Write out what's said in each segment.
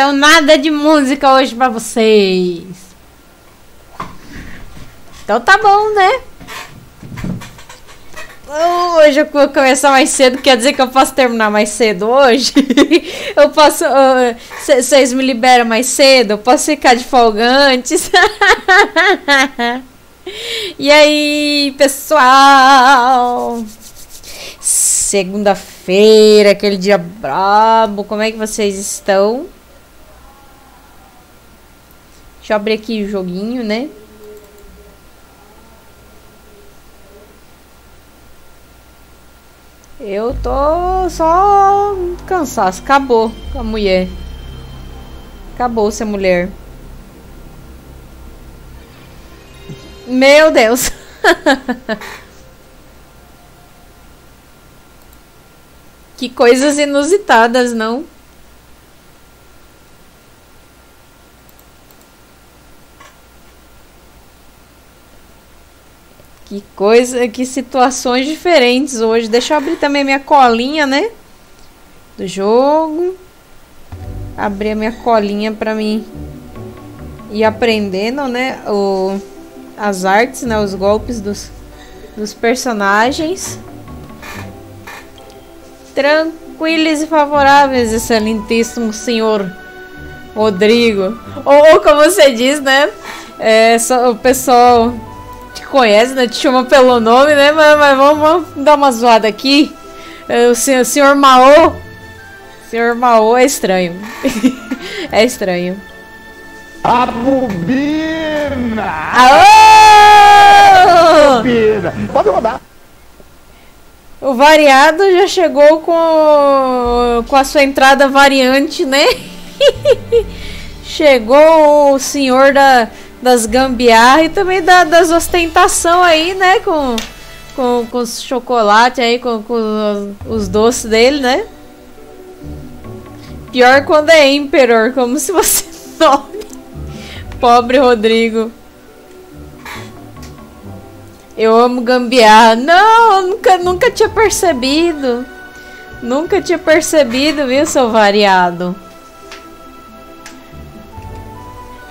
Então nada de música hoje pra vocês. Então tá bom, né? Hoje eu vou começar mais cedo, quer dizer que eu posso terminar mais cedo hoje? eu posso. Vocês uh, me liberam mais cedo? Eu posso ficar de folga antes? e aí, pessoal? Segunda-feira, aquele dia brabo. Como é que vocês estão? Deixa eu abrir aqui o joguinho, né? Eu tô só cansado. Acabou a mulher. Acabou ser mulher. Meu Deus. que coisas inusitadas, não? Que coisa, que situações diferentes hoje. Deixa eu abrir também minha colinha, né? Do jogo. Abrir a minha colinha pra mim ir aprendendo, né? O, as artes, né? Os golpes dos, dos personagens. Tranquilos e favoráveis, excelentíssimo senhor Rodrigo. Ou, ou como você diz, né? É, só, o pessoal conhece, né? Te chama pelo nome, né? Mas, mas vamos, vamos, dar uma zoada aqui. É, o senhor, o senhor Mao. Senhor Mao é estranho. é estranho. A bobina! Aô! Bobina! Pode rodar. O variado já chegou com, com a sua entrada variante, né? chegou o senhor da, das gambiarra e também da, das ostentação aí, né? Com, com, com os chocolate aí, com, com os, os doces dele, né? Pior quando é Emperor, como se você nome. Pobre Rodrigo. Eu amo gambiarra. Não, nunca, nunca tinha percebido. Nunca tinha percebido, viu, seu variado.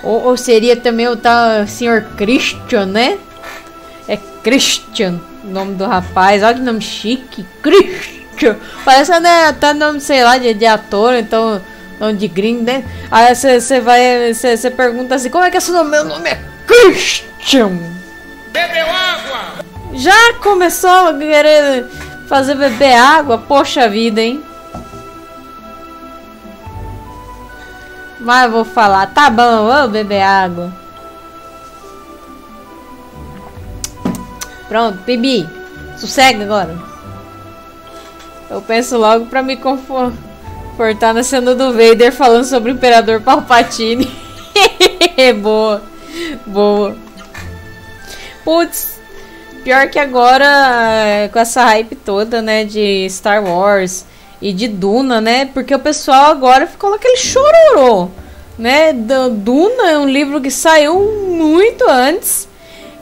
Ou, ou seria também o tal senhor Christian, né? É Christian o nome do rapaz. Olha que nome chique. Christian. Parece né, até nome, sei lá, de, de ator, então nome de gringo, né? Aí você vai, você pergunta assim, como é que é seu nome? Meu nome é Christian. Bebeu água! Já começou a querer fazer beber água? Poxa vida, hein? Mas eu vou falar, tá bom, vou beber água. Pronto, bebi. Sossega agora. Eu penso logo pra me confortar na cena do Vader falando sobre o Imperador Palpatine. boa. Boa. Putz. Pior que agora, com essa hype toda, né, de Star Wars e de Duna, né? Porque o pessoal agora ficou naquele chororô, né? Duna é um livro que saiu muito antes.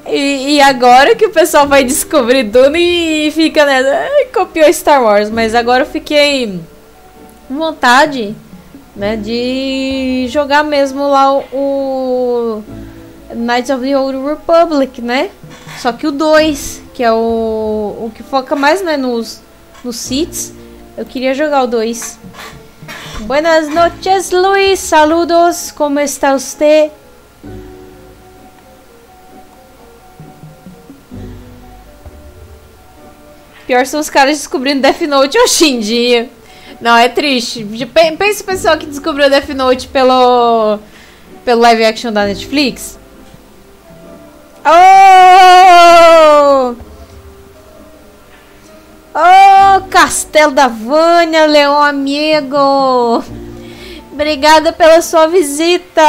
E, e, agora que o pessoal vai descobrir Duna e, fica, né? Copiou Star Wars. Mas agora eu fiquei com vontade, né? De jogar mesmo lá o, o Knights of the Old Republic, né? Só que o 2, que é o, o que foca mais né, nos, nos Siths. Eu queria jogar o 2. Buenas noches, Luis. Saludos. Como está você? Pior são os caras descobrindo Death Note hoje em dia. Não, é triste. Pensa o pessoal que descobriu Death Note pelo, pelo live action da Netflix. Oh! Oh, Castelo da Vânia, Leão amigo. Obrigada pela sua visita.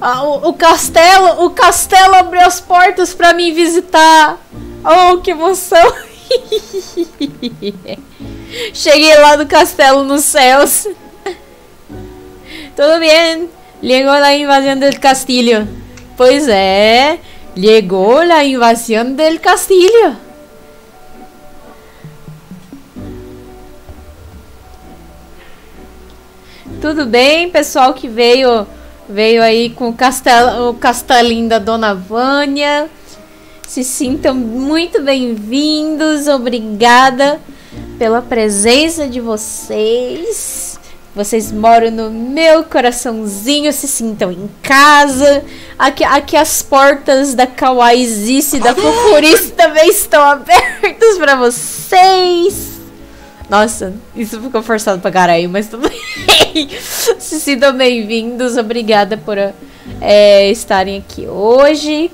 Ah, o, castelo, o castelo abriu as portas para mim visitar. Oh, que emoção. Cheguei lá no castelo nos céus. Tudo bem? Chegou a invasão do castilho. Pois é. Llegó la invasión del castillo. Tudo bem, pessoal que veio veio aí com o, Castel, o castelinho da Dona Vânia. Se sintam muito bem-vindos. Obrigada pela presença de vocês. Vocês moram no meu coraçãozinho, se sintam em casa. Aqui, aqui as portas da Kawaiizice, da Fofurice também estão abertas para vocês. Nossa, isso ficou forçado pra caralho, mas tudo bem. se sintam bem-vindos. Obrigada por é, estarem aqui hoje.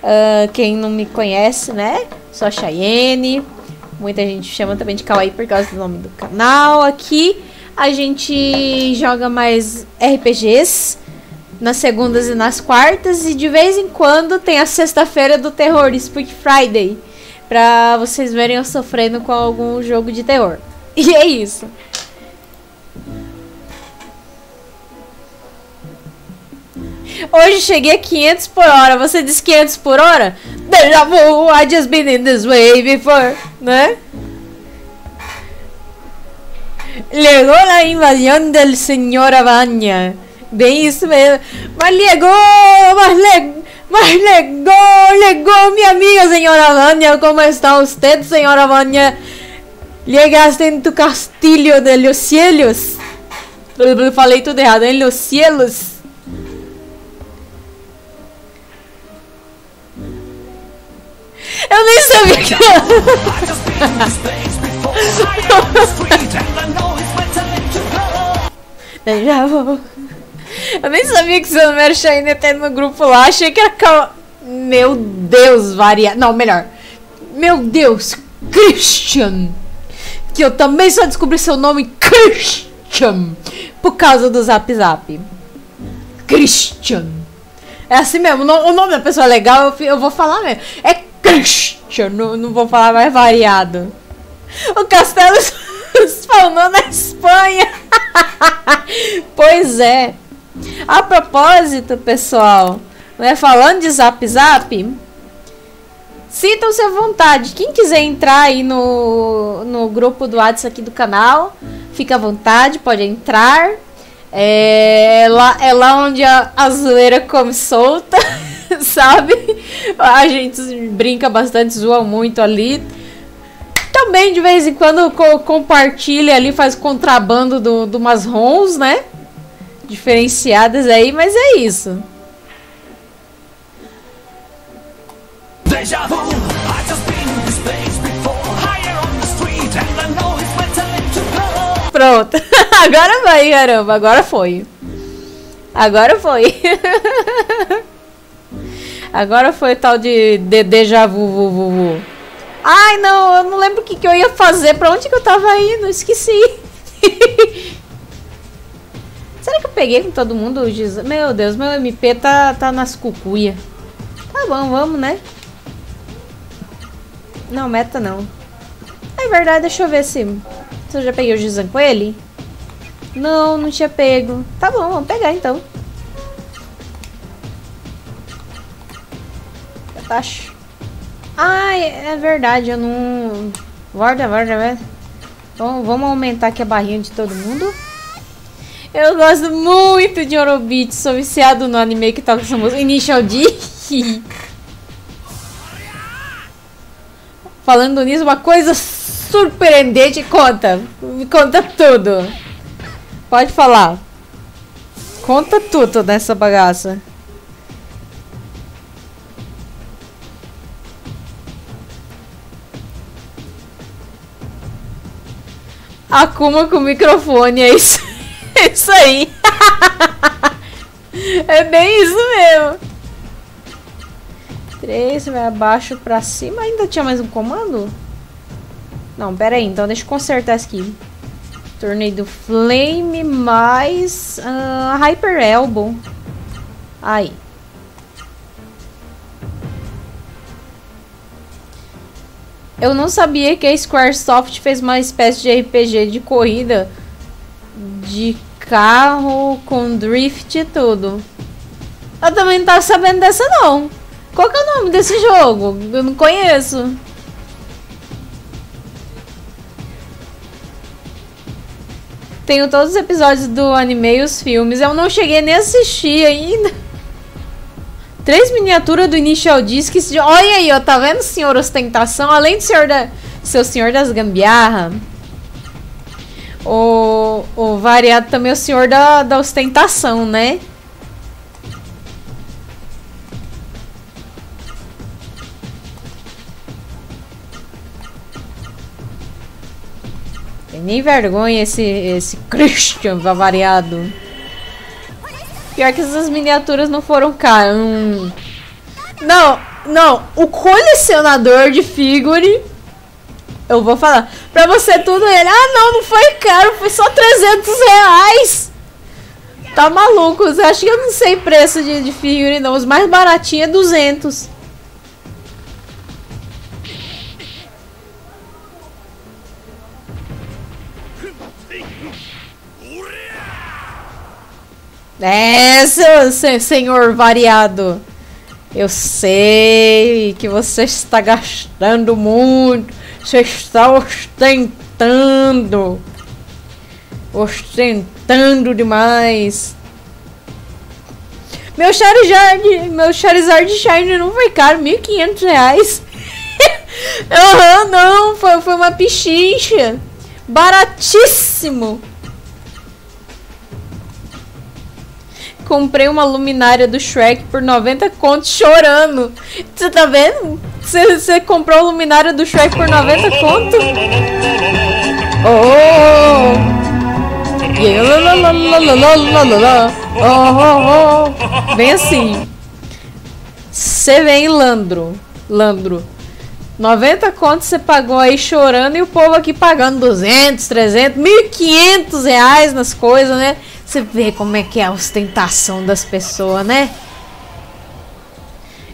Uh, quem não me conhece, né? Sou a Cheyenne. Muita gente chama também de Kawaii por causa do nome do canal. Aqui a gente joga mais RPGs nas segundas e nas quartas. E de vez em quando tem a sexta-feira do terror, Spook Friday. Pra vocês verem eu sofrendo com algum jogo de terror. E é isso. Hoje cheguei a 500 por hora. Você disse 500 por hora? Deja vu, I just been in this way before, né? Legou a invasão del Senhor Avanha. Bem isso mesmo. Mas legou, mas legou. Mas legou, legou, minha amiga senhora Vânia. Como está você, senhora Vânia? Llegaste em tu castilho de los cielos. Falei tudo errado, em los cielos. Eu nem sabia que. Eu nem sabia que seu número ainda até no grupo lá. Achei que era. Cal... Meu Deus, varia. Não, melhor. Meu Deus, Christian. Que eu também só descobri seu nome Christian por causa do Zap Zap. Christian. É assim mesmo. O nome da pessoa é legal, eu, vou falar mesmo. É Christian, não, não vou falar mais variado. O castelo spawnou na Espanha. pois é. A propósito, pessoal, né, falando de Zap Zap, sintam-se à vontade. Quem quiser entrar aí no, no grupo do WhatsApp aqui do canal, fica à vontade, pode entrar. É lá, é lá onde a, a zoeira come solta. sabe? A gente brinca bastante, zoa muito ali. Também de vez em quando co compartilha ali, faz contrabando do, do umas ROMs, né? Diferenciadas aí, mas é isso. Pronto. Agora vai, caramba. Agora foi. Agora foi. Agora foi tal de, de déjà vu, vu, vu, vu. Ai, não, eu não lembro o que, que eu ia fazer. Pra onde que eu tava indo? Esqueci. Será que eu peguei com todo mundo? Meu Deus, meu MP tá, tá nas cucuia. Tá bom, vamos, né? Não, meta não. É verdade, deixa eu ver se... Se eu já peguei o Gizan com ele. Não, não tinha pego. Tá bom, vamos pegar então. Tacho. Ah, é verdade, eu não... Volta, volta, volta. Vamos, vamos aumentar aqui a barrinha de todo mundo. Eu gosto muito de Orobit, sou viciado no anime que toca essa música. Initial D. Falando nisso, uma coisa surpreendente, conta. Me conta tudo. Pode falar. Conta tudo nessa bagaça. Akuma com microfone, é isso, é isso aí. é bem isso mesmo. Três, vai abaixo pra cima. Ainda tinha mais um comando? Não, pera aí. Então deixa eu consertar isso aqui. Torneio do Flame mais uh, Hyper Elbow. Aí. Eu não sabia que a Squaresoft fez uma espécie de RPG de corrida de carro com drift e tudo. Eu também não tava sabendo dessa não. Qual que é o nome desse jogo? Eu não conheço. Tenho todos os episódios do anime e os filmes. Eu não cheguei nem a assistir ainda. Três miniaturas do Initial Disc. Olha aí, ó. Tá vendo, senhor ostentação? Além de senhor da, seu senhor das gambiarra. O, o variado também é o senhor da, da ostentação, né? Tem nem vergonha esse, esse Christian variado. Pior que essas miniaturas não foram caras. Hum. Não, não. O colecionador de figure. Eu vou falar. Pra você tudo ele. Ah, não, não foi caro. Foi só 300 reais. Tá maluco. Acho que eu não sei preço de, de figure, não. Os mais baratinhos é 200. É, seu, senhor variado. Eu sei que você está gastando muito. Você está ostentando. Ostentando demais. Meu Charizard, meu Charizard Shine não foi caro, 1.500 reais. Aham, uhum, não, foi, foi uma pichincha. Baratíssimo. Comprei uma luminária do Shrek por 90 contos chorando. Você tá vendo? Você comprou a luminária do Shrek por 90 contos? Oh! Oh, oh, Vem assim. Você vem, Landro. Landro. 90 contos você pagou aí chorando e o povo aqui pagando 200, 300, 1.500 reais nas coisas, né? Você vê como é que é a ostentação das pessoas, né?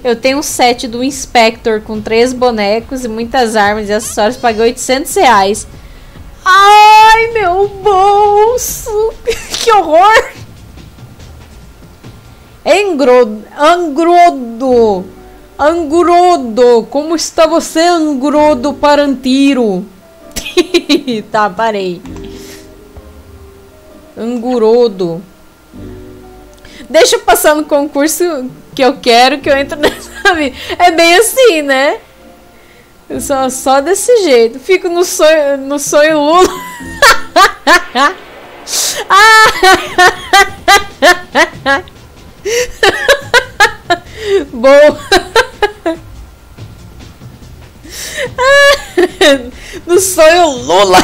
Eu tenho um set do Inspector com três bonecos e muitas armas e acessórios. Paguei 800 reais. Ai, meu bolso! que horror! Engrodo. Angrodo. Angrodo. Como está você, Angrodo Parantiro? tá, parei. Angurodo. Deixa eu passar no concurso que eu quero que eu entro nessa É bem assim, né? Só, só desse jeito. Fico no sonho, no sonho Lula. Bom. no sonho Lula.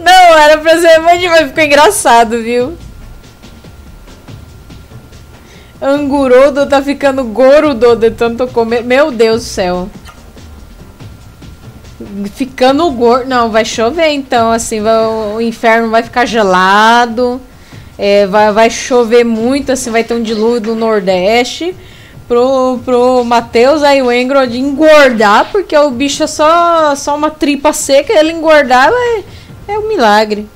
Não, era pra ser emoji, mas ficou engraçado, viu? Angurodo tá ficando gorudo de tanto comer. Meu Deus do céu. Ficando gordo. Não, vai chover então, assim, vai, o inferno vai ficar gelado. É, vai, vai chover muito, assim, vai ter um dilúvio no Nordeste pro, pro Matheus aí o Engrod engordar, porque o bicho é só, só uma tripa seca, ele engordar é, é um milagre.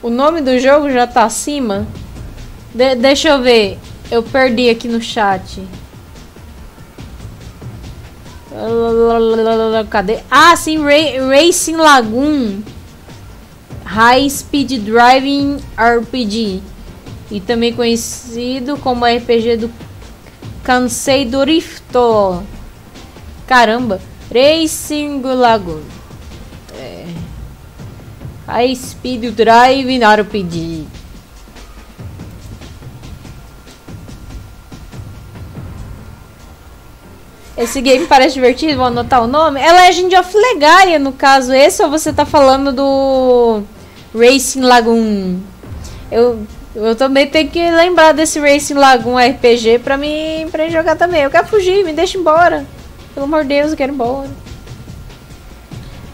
O nome do jogo já tá acima? De deixa eu ver. Eu perdi aqui no chat. Cadê? Ah, sim, Ra Racing Lagoon. High Speed Driving RPG e também conhecido como RPG do Kansei Dorifto. Caramba, Racing Lagoon. É. Speed Drive RPG. Esse game parece divertido, vou anotar o nome. É Legend of Legaia, no caso. Esse ou você tá falando do Racing Lagoon? Eu eu também tenho que lembrar desse Racing Lagoon RPG pra mim, pra jogar também. Eu quero fugir, me deixa embora. Pelo amor de Deus, eu quero ir embora.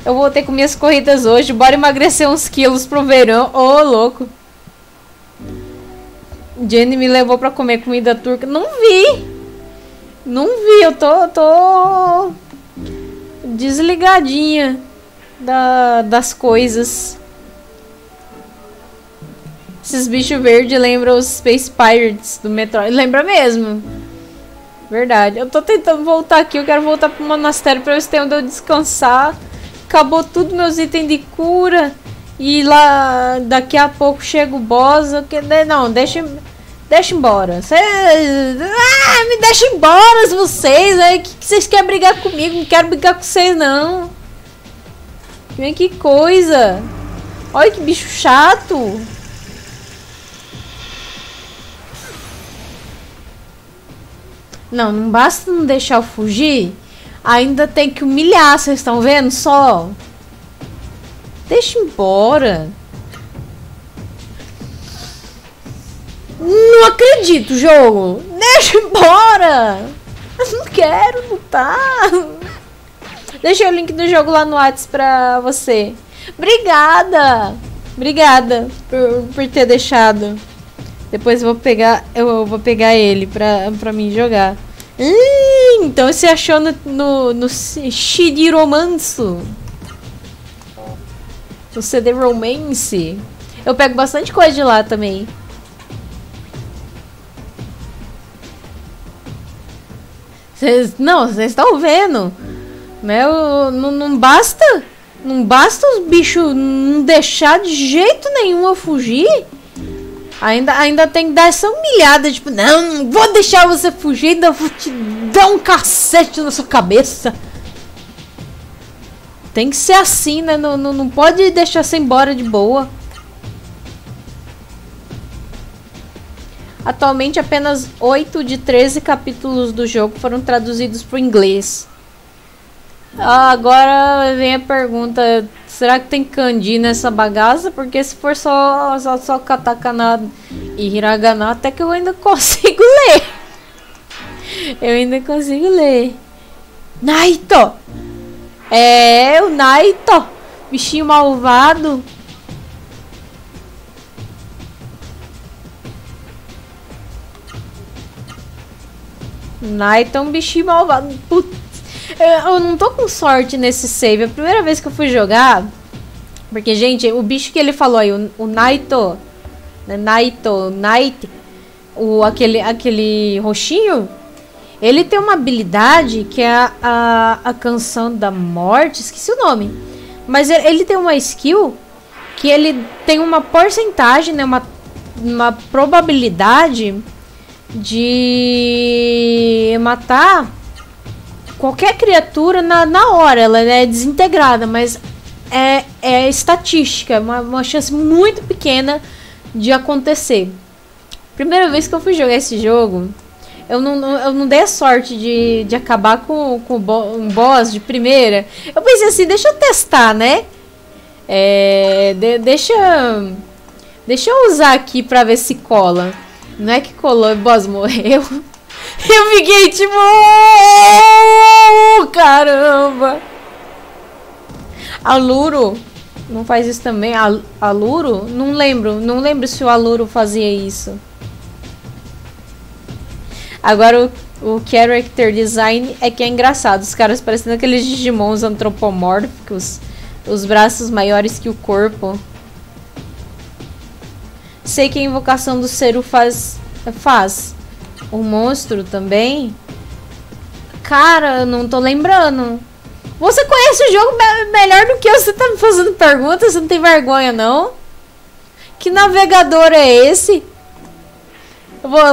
Eu vou ter com minhas corridas hoje. Bora emagrecer uns quilos pro verão. Ô, oh, louco. Jenny me levou pra comer comida turca. Não vi. Não vi. Eu tô, tô desligadinha da, das coisas. Esses bichos verdes lembram os Space Pirates do Metroid. Lembra mesmo. Verdade. Eu tô tentando voltar aqui. Eu quero voltar pro monastério pra ver se tem onde eu descansar. acabou tudo meus itens de cura. E lá daqui a pouco chega o boss. Que, não, deixa. Deixa embora. Cê, ah, me deixa embora vocês. Aí que, que vocês querem brigar comigo? Não quero brigar com vocês não. Que coisa. Olha que bicho chato. Não, não basta não deixar eu fugir. Ainda tem que humilhar, vocês estão vendo só? Deixa embora. Não acredito, jogo. Deixa embora. Eu não quero lutar. Deixei o link do jogo lá no WhatsApp pra você. Obrigada. Obrigada por, por ter deixado. Depois vou pegar, eu vou pegar ele pra, pra mim jogar. Então você achou no, no, no CD Romanço. No CD Romance. Eu pego bastante coisa de lá também. Cês, não, vocês estão vendo. Né? Não, não basta. Não basta os bichos não deixar de jeito nenhum eu fugir. Ainda, ainda tem que dar essa humilhada, tipo, não, vou deixar você fugir, ainda vou te dar um cacete na sua cabeça. Tem que ser assim, né? Não, não, não pode deixar você embora de boa. Atualmente, apenas 8 de 13 capítulos do jogo foram traduzidos para o inglês. Ah, agora vem a pergunta: será que tem kanji nessa bagaça? Porque se for só, só, só katakana e hiragana, até que eu ainda consigo ler. Eu ainda consigo ler. Naito! É, o Naito! Bichinho malvado. Naito é um bichinho malvado. Puta eu, não tô com sorte nesse save. A primeira vez que eu fui jogar. Porque, gente, o bicho que ele falou aí, o, o Naito. Né, Naito, Night. O, aquele, aquele roxinho. Ele tem uma habilidade que é a, a, a canção da morte. Esqueci o nome. Mas ele, ele tem uma skill que ele tem uma porcentagem, né? Uma, uma probabilidade de matar qualquer criatura na, na hora, ela é desintegrada, mas é, é estatística, uma, uma chance muito pequena de acontecer. Primeira vez que eu fui jogar esse jogo, eu não, eu não dei a sorte de, de acabar com, com um boss de primeira. Eu pensei assim, deixa eu testar, né? É, de, deixa, deixa eu usar aqui pra ver se cola. Não é que colou e o boss morreu. Eu fiquei tipo. Caramba! Aluro não faz isso também? Aluro? Não lembro. Não lembro se o Aluro fazia isso. Agora o, o character design é que é engraçado. Os caras parecendo aqueles Digimons antropomórficos. Os braços maiores que o corpo. Sei que a invocação do Seru faz. faz o monstro também. Cara, eu não tô lembrando. Você conhece o jogo melhor do que eu. Você tá me fazendo perguntas? Você não tem vergonha, não? Que navegador é esse?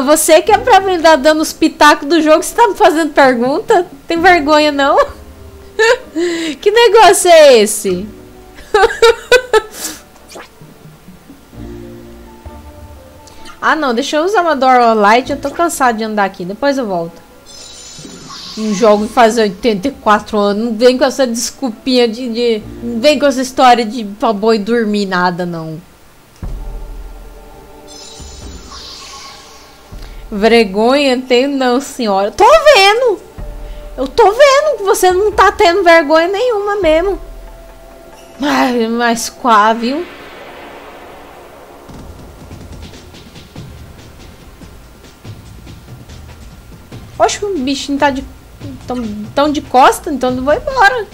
Você que é pra me dar dando os pitacos do jogo, você tá me fazendo pergunta? Tem vergonha, não? que negócio é esse? Ah, não, deixa eu usar uma Door Light. Eu tô cansado de andar aqui. Depois eu volto. Um jogo faz 84 anos. Não vem com essa desculpinha de, de. Não vem com essa história de pra boi dormir nada, não. Vergonha tem não, senhora. Tô vendo! Eu tô vendo que você não tá tendo vergonha nenhuma mesmo. Ai, mais quá, viu? Oxe, o bichinho tá de. tão, tão de costa, então não vou embora.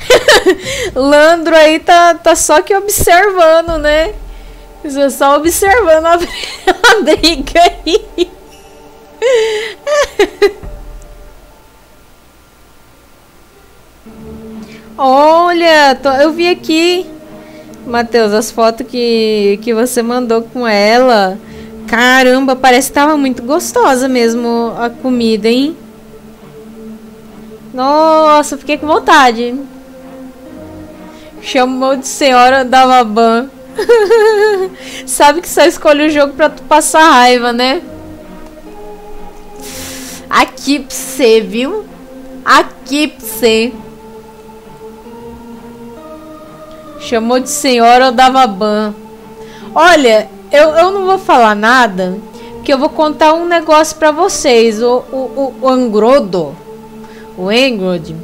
Landro aí tá, tá só que observando, né? Só observando a, a briga aí. Olha, tô, eu vi aqui Matheus, as fotos que, que você mandou com ela. Caramba, parece que tava muito gostosa mesmo a comida, hein? Nossa, fiquei com vontade. Chamou de senhora da ban. Sabe que só escolhe o jogo pra tu passar raiva, né? Aqui pra você, viu? Aqui pra você. Chamou de senhora ou dava ban. Olha, eu, eu não vou falar nada, porque eu vou contar um negócio pra vocês. O, o, o, o Angrodo, o Engrod,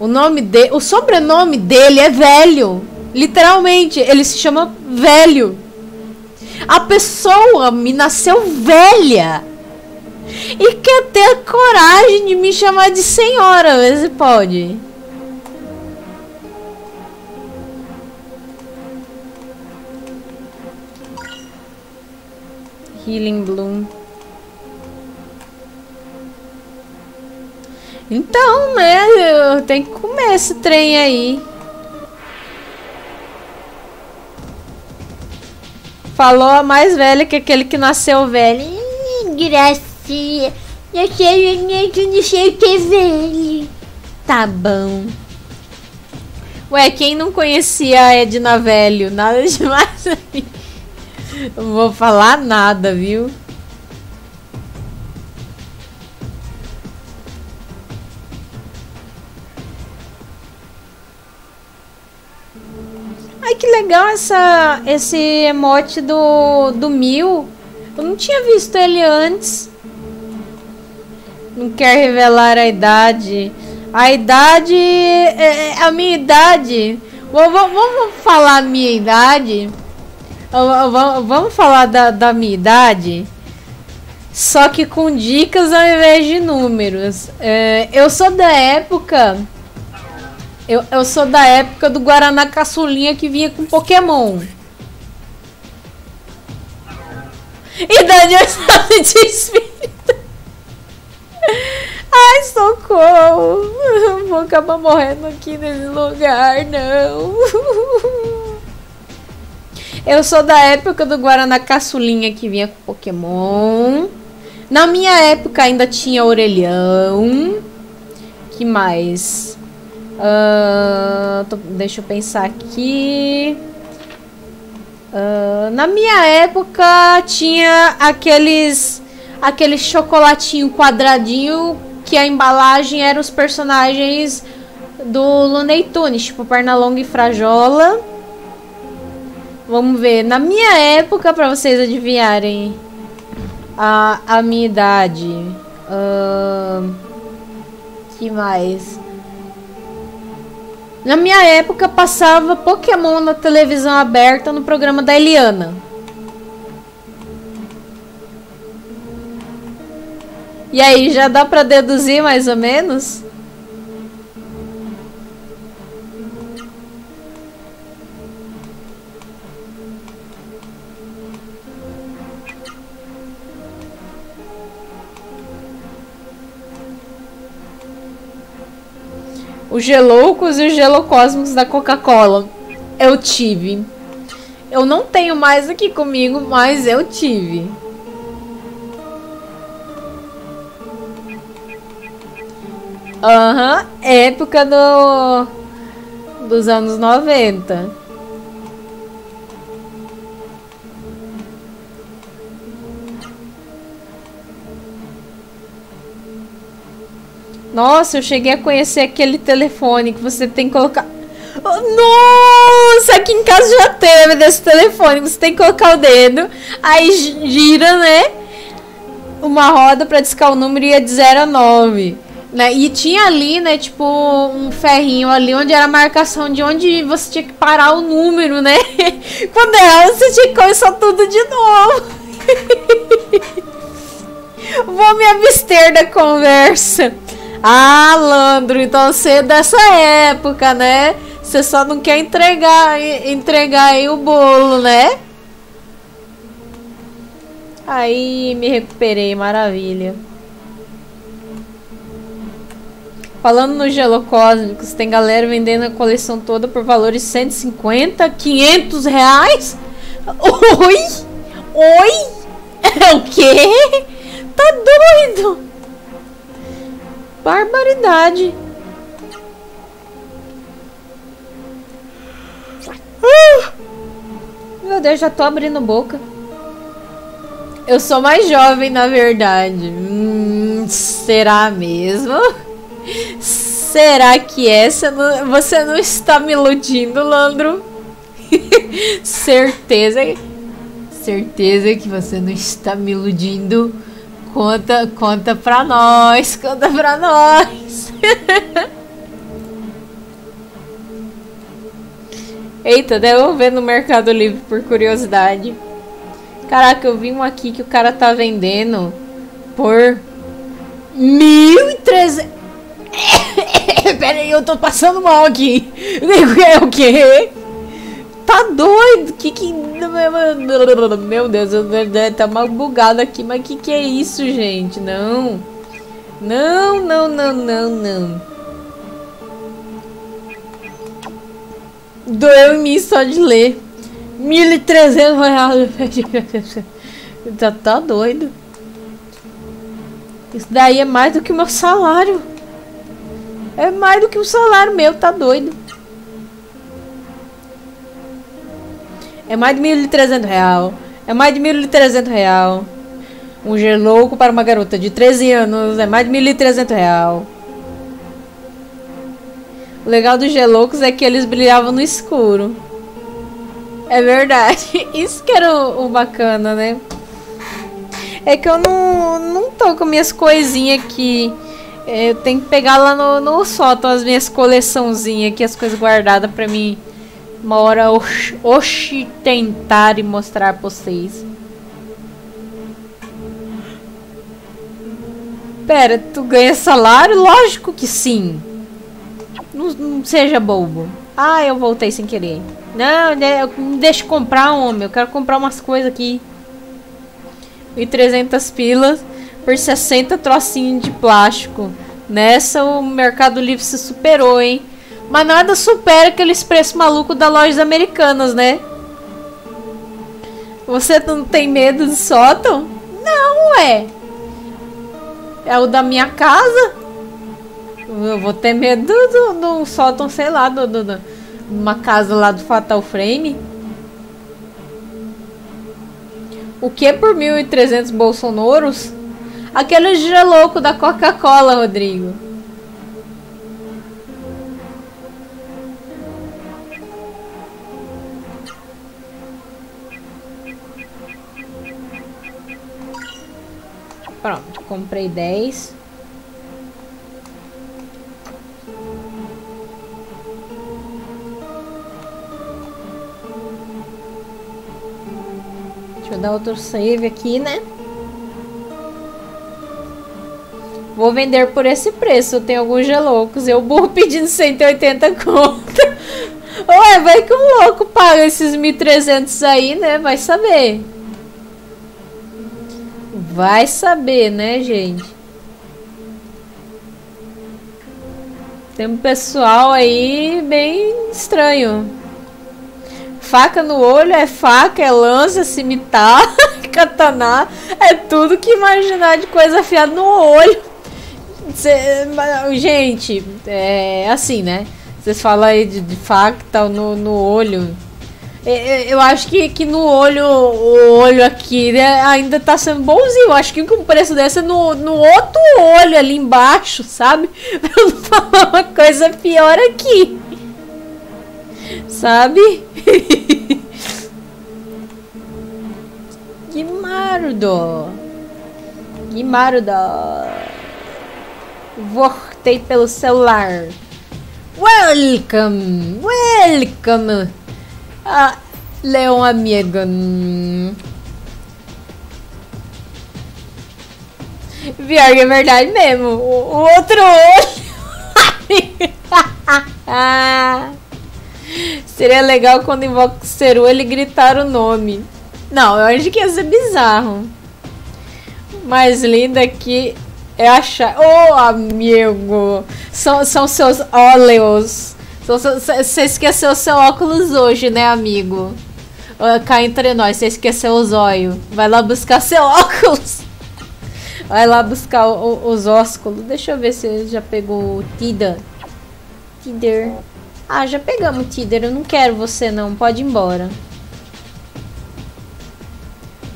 o nome de, o sobrenome dele é velho. Literalmente, ele se chama velho. A pessoa me nasceu velha. E quer ter coragem de me chamar de senhora, se pode. Healing Bloom. Então, né, tenho que comer esse trem aí. Falou a mais velha que aquele que nasceu velho. Ih, gracinha. Eu sei, eu não sei o que é velho. Tá bom. Ué, quem não conhecia a Edna Velho? Nada demais aí. Não vou falar nada, viu? Ai, que legal essa, esse emote do, do Mil. Eu não tinha visto ele antes. Não quer revelar a idade. A idade é é a minha idade. Vamos, vamos falar a minha idade? Vamos, falar da, da minha idade? Só que com dicas ao invés de números. É, eu sou da época. Eu, eu sou da época do Guaraná Caçulinha que vinha com Pokémon. Idade é de espírito. Ai, socorro. Vou acabar morrendo aqui nesse lugar, não. Eu sou da época do Guaraná Caçulinha que vinha com Pokémon. Na minha época ainda tinha Orelhão. Que mais? Ah, tô- deixa eu pensar aqui. Ah, na minha época tinha aqueles aquele chocolatinho quadradinho que a embalagem era os personagens do Looney Tunes, tipo Pernalonga e Frajola. Vamos ver, na minha época, pra vocês adivinharem a, a minha idade. Ahn, que mais? Na minha época passava Pokémon na televisão aberta no programa da Eliana. E aí, já dá pra deduzir mais ou menos? Os Geloucos e os Gelocosmos da Coca-Cola. Eu tive. Eu não tenho mais aqui comigo, mas eu tive. Aham, época do dos anos 90. Nossa, eu cheguei a conhecer aquele telefone que você tem que colocar. Oh, Nossa, aqui em casa já teve desse telefone. Você tem que colocar o dedo, aí gi- gira, né? Uma roda pra discar o número e ia de 0 a 9. Né? E tinha ali, né, tipo, um ferrinho ali onde era a marcação de onde você tinha que parar o número, né? Quando era, você tinha que começar tudo de novo. Vou me abster da conversa. Ah, Landro, então você é dessa época, né? Você só não quer entregar, entregar aí o bolo, né? Aí me recuperei, maravilha. Falando no Gelo Cósmicos, tem galera vendendo a coleção toda por valores 150, 500 reais? Oi? Oi? É o quê? Tá doido? Barbaridade. Uh! Meu Deus, já tô abrindo boca. Eu sou mais jovem, na verdade. Hum, será mesmo? Será que essa não, você não está me iludindo, Landro? certeza, certeza que você não está me iludindo. Conta, conta pra nós, conta pra nós. Eita, devo ver no Mercado Livre por curiosidade. Caraca, eu vi um aqui que o cara tá vendendo por 1.300. Pera aí, eu tô passando mal aqui. É o quê? Tá doido? Que que. Meu Deus, tá mal bugado aqui. Mas que que é isso, gente? Não. Não, não, não, não, não. Doeu em mim só de ler. 1.300 reais. tá, tá doido. Isso daí é mais do que o meu salário. É mais do que o salário meu, tá doido. É mais de 1.300 real. É mais de 1.300 real. Um gelouco para uma garota de 13 anos é mais de 1.300 real. O legal dos geloucos é que eles brilhavam no escuro. É verdade. Isso que era o, o bacana, né? É que eu não, não tô com minhas coisinhas aqui. É, eu tenho que pegar lá no, no sótão as minhas coleçãozinhas aqui, as coisas guardadas pra mim. Uma hora oxi, tentar e mostrar pra vocês. Pera, tu ganha salário? Lógico que sim. Não, não seja bobo. Ah, eu voltei sem querer. Não, me deixa comprar, homem. Eu quero comprar umas coisas aqui. 1.300 pilas por 60 trocinhos de plástico. Nessa o Mercado Livre se superou, hein? Mas nada supera aqueles preços malucos das lojas americanas, né? Você não tem medo do sótão? Não, é. É o da minha casa. Eu vou ter medo do, do, do sótão, sei lá, do, do, do, uma casa lá do Fatal Frame. O que por 1.300 bolsonoros? Aquele gelouco da Coca-Cola, Rodrigo. Comprei 10. Deixa eu dar outro save aqui, né? Vou vender por esse preço. Tem alguns geloucos. Eu burro pedindo 180 conto. Ué, vai que um louco paga esses 1.300 aí, né? Vai saber. Vai saber, né, gente? Tem um pessoal aí bem estranho. Faca no olho é faca, é lança, cimitar, katana. É tudo que imaginar de coisa afiada no olho. Cê, gente, é assim, né? Vocês falam aí de, de faca e tal no, no olho. Eu acho que, que no olho, o olho aqui né, ainda tá sendo bonzinho. Eu acho que com o preço desse é no, no outro olho ali embaixo, sabe? Pra não falar uma coisa pior aqui. Sabe? Guimardo. Guimardo. Voltei pelo celular. Welcome! Welcome! Ah, Leon amigo. Pior que é verdade mesmo. O, o outro olho. Seria legal quando invoca o Seru ele gritar o nome. Não, eu acho que ia ser bizarro. Mais linda que É achar. Ô, oh, amigo! São, são seus óleos. Você esqueceu seu óculos hoje, né, amigo? Cá entre nós, você esqueceu os olhos. Vai lá buscar seu óculos. Vai lá buscar o, os ósculos. Deixa eu ver se já pegou o Tida. Tider. Ah, já pegamos o Tider. Eu não quero você, não. Pode ir embora.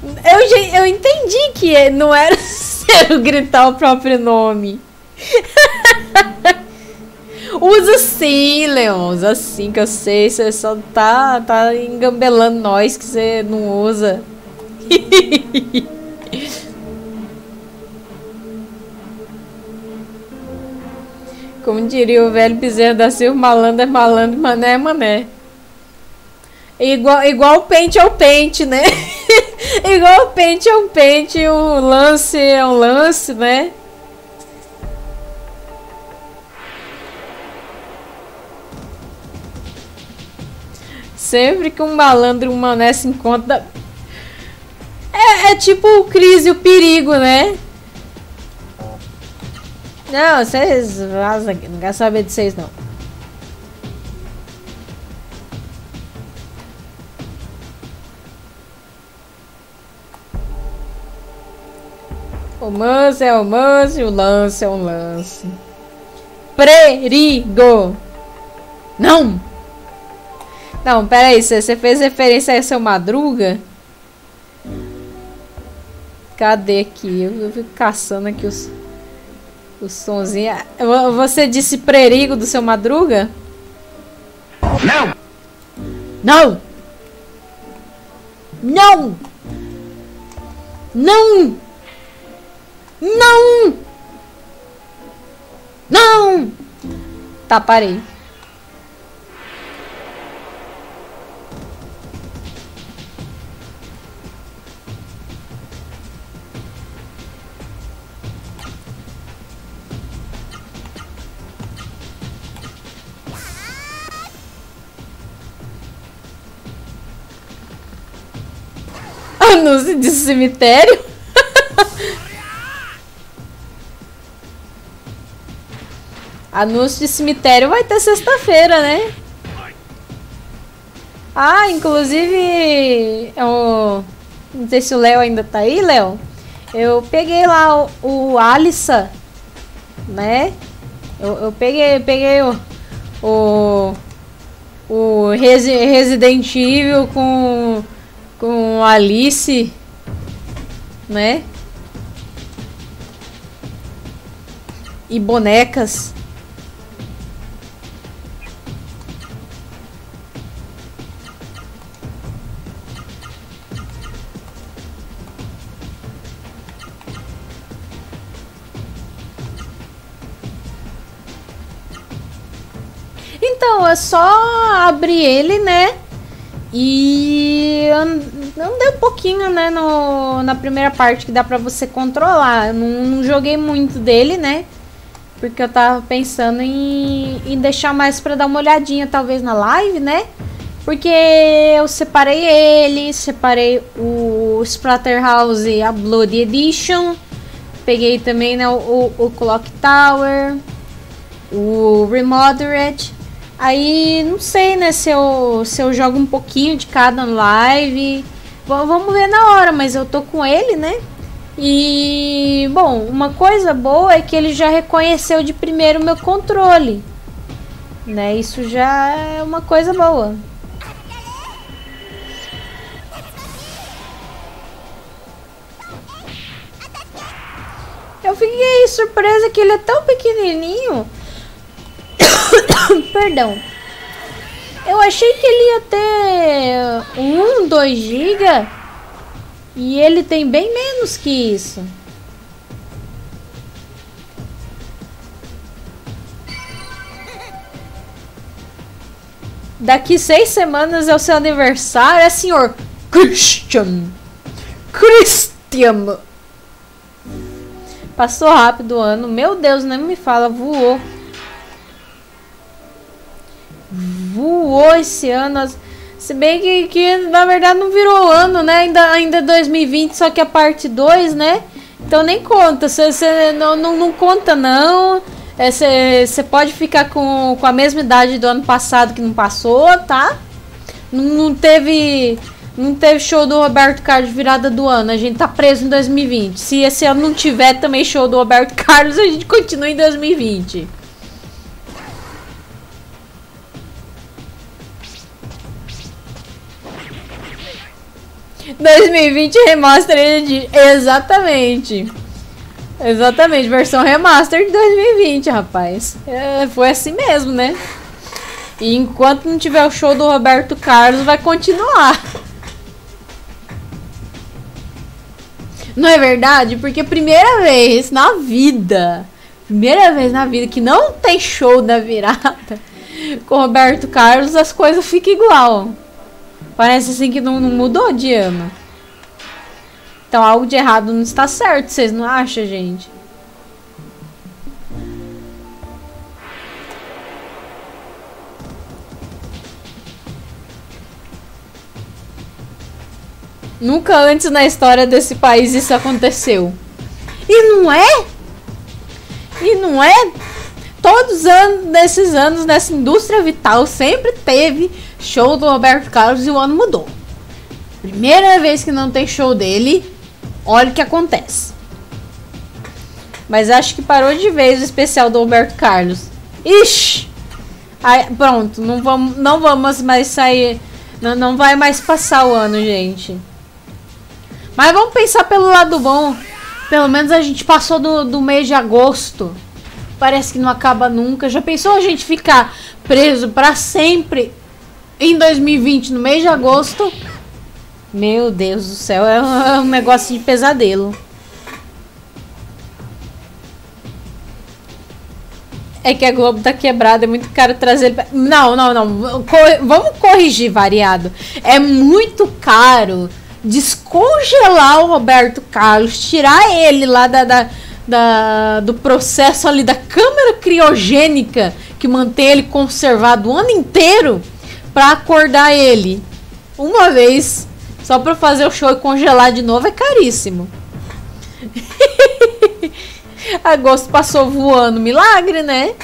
Eu, eu entendi que não era ser gritar o próprio nome. Usa sim, Leon. Usa sim, que eu sei. Você só tá, tá engambelando nós que você não usa. Como diria o velho Bezerra da Silva, malandro é malandro, mané é mané. Igual, igual o pente ao pente, né? igual o pente ao pente, o lance é um lance, né? Sempre que um malandro um mané se encontram. É, é tipo o crise o perigo, né? Não, vocês vazam aqui. Não quero saber de vocês, não. O manso é o manso e o lance é um lance. Perigo! Não! Não, peraí, você fez referência a seu Madruga? Cadê aqui? Eu fico caçando aqui os, os sonzinhos. Você disse perigo do seu Madruga? Não! Não! Não! Não! Não! Não! Tá, parei. Anúncio de cemitério? Anúncio de cemitério vai ter sexta-feira, né? Ah, inclusive, eu não sei se o Léo ainda tá aí, Léo. Eu peguei lá o, o Alissa, né? Eu, eu peguei, peguei o, o, o Resi Resident Evil com com Alice, né? E bonecas. Então, é só abrir ele, né? E andei um pouquinho, né, no, na primeira parte que dá pra você controlar. Eu não, não joguei muito dele, né? Porque eu tava pensando em, em deixar mais pra dar uma olhadinha, talvez, na live, né? Porque eu separei ele, separei o Splatterhouse, a Blood Edition. Peguei também né, o, o Clock Tower, o Remoderate Aí não sei, né, se eu, se eu jogo um pouquinho de cada live. vamos ver na hora, mas eu tô com ele, né? E bom, uma coisa boa é que ele já reconheceu de primeiro o meu controle. Né? Isso já é uma coisa boa. Eu fiquei surpresa que ele é tão pequenininho Perdão. Eu achei que ele ia ter 1, 2 GB. E ele tem bem menos que isso. Daqui seis semanas é o seu aniversário, é senhor Christian. Christian. Passou rápido o ano. Meu Deus, nem me fala, voou voou esse ano. Se bem que, que na verdade não virou ano, né? Ainda, ainda 2020, é só que a parte 2, né? Então nem conta, você não, não, não conta não. Você é, pode ficar com, com a mesma idade do ano passado que não passou, tá? Não, não teve não teve show do Roberto Carlos virada do ano. A gente tá preso em 2020. Se esse ano não tiver também show do Roberto Carlos, a gente continua em 2020. ...2020 Remaster Edition... Exatamente. Exatamente, versão remaster de 2020, rapaz. É, foi assim mesmo, né? E enquanto não tiver o show do Roberto Carlos, vai continuar. Não é verdade? Porque primeira vez na vida, primeira vez na vida que não tem show da virada com Roberto Carlos, as coisas ficam igual. Parece assim que não, não mudou de ano. Então algo de errado não está certo, vocês não acham, gente? Nunca antes na história desse país isso aconteceu. E não é? E não é? Todos os anos, nesses anos, nessa indústria vital, sempre teve show do Roberto Carlos e o ano mudou. Primeira vez que não tem show dele, olha o que acontece. Mas acho que parou de vez o especial do Roberto Carlos. Ixi! Aí, pronto, não vamos, não vamos mais sair. Não, não vai mais passar o ano, gente. Mas vamos pensar pelo lado bom. Pelo menos a gente passou do, do mês de agosto. Parece que não acaba nunca. Já pensou a gente ficar preso para sempre em 2020, no mês de agosto? Meu Deus do céu, é um, é um negócio de pesadelo. É que a Globo tá quebrada, é muito caro trazer ele. Não, não, não. Vamos corrigir variado. É muito caro descongelar o Roberto Carlos, tirar ele lá da, da, da, do processo ali da câmara criogênica que mantém ele conservado o ano inteiro para acordar ele uma vez só para fazer o show e congelar de novo é caríssimo. Agosto passou voando, milagre, né?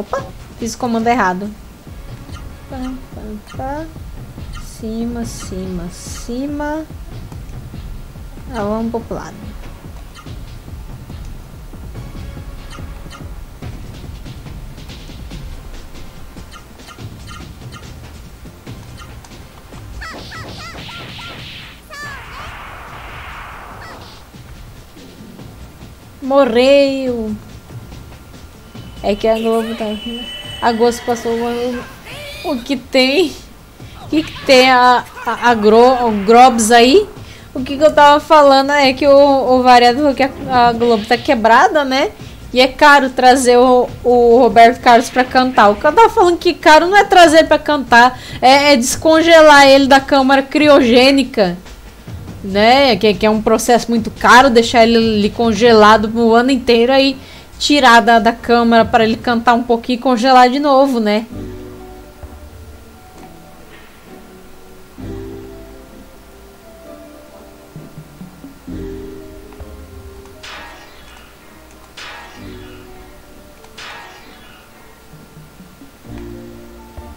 Opa, fiz o comando errado. Pá, pá, pá. Cima, cima, cima. Ah, vamos pro lado. Morreu. É que a Globo tá. Agosto passou o O que tem? O que, que tem a, a, a Gro, Grobs aí? O que, que eu tava falando é que o, o variado que a, a Globo tá quebrada, né? E é caro trazer o, o Roberto Carlos para cantar. O que eu tava falando que caro não é trazer para cantar, é, é, descongelar ele da câmara criogênica, né? Que, que é um processo muito caro, deixar ele ali congelado o ano inteiro aí tirar da, da câmera para ele cantar um pouquinho e congelar de novo, né?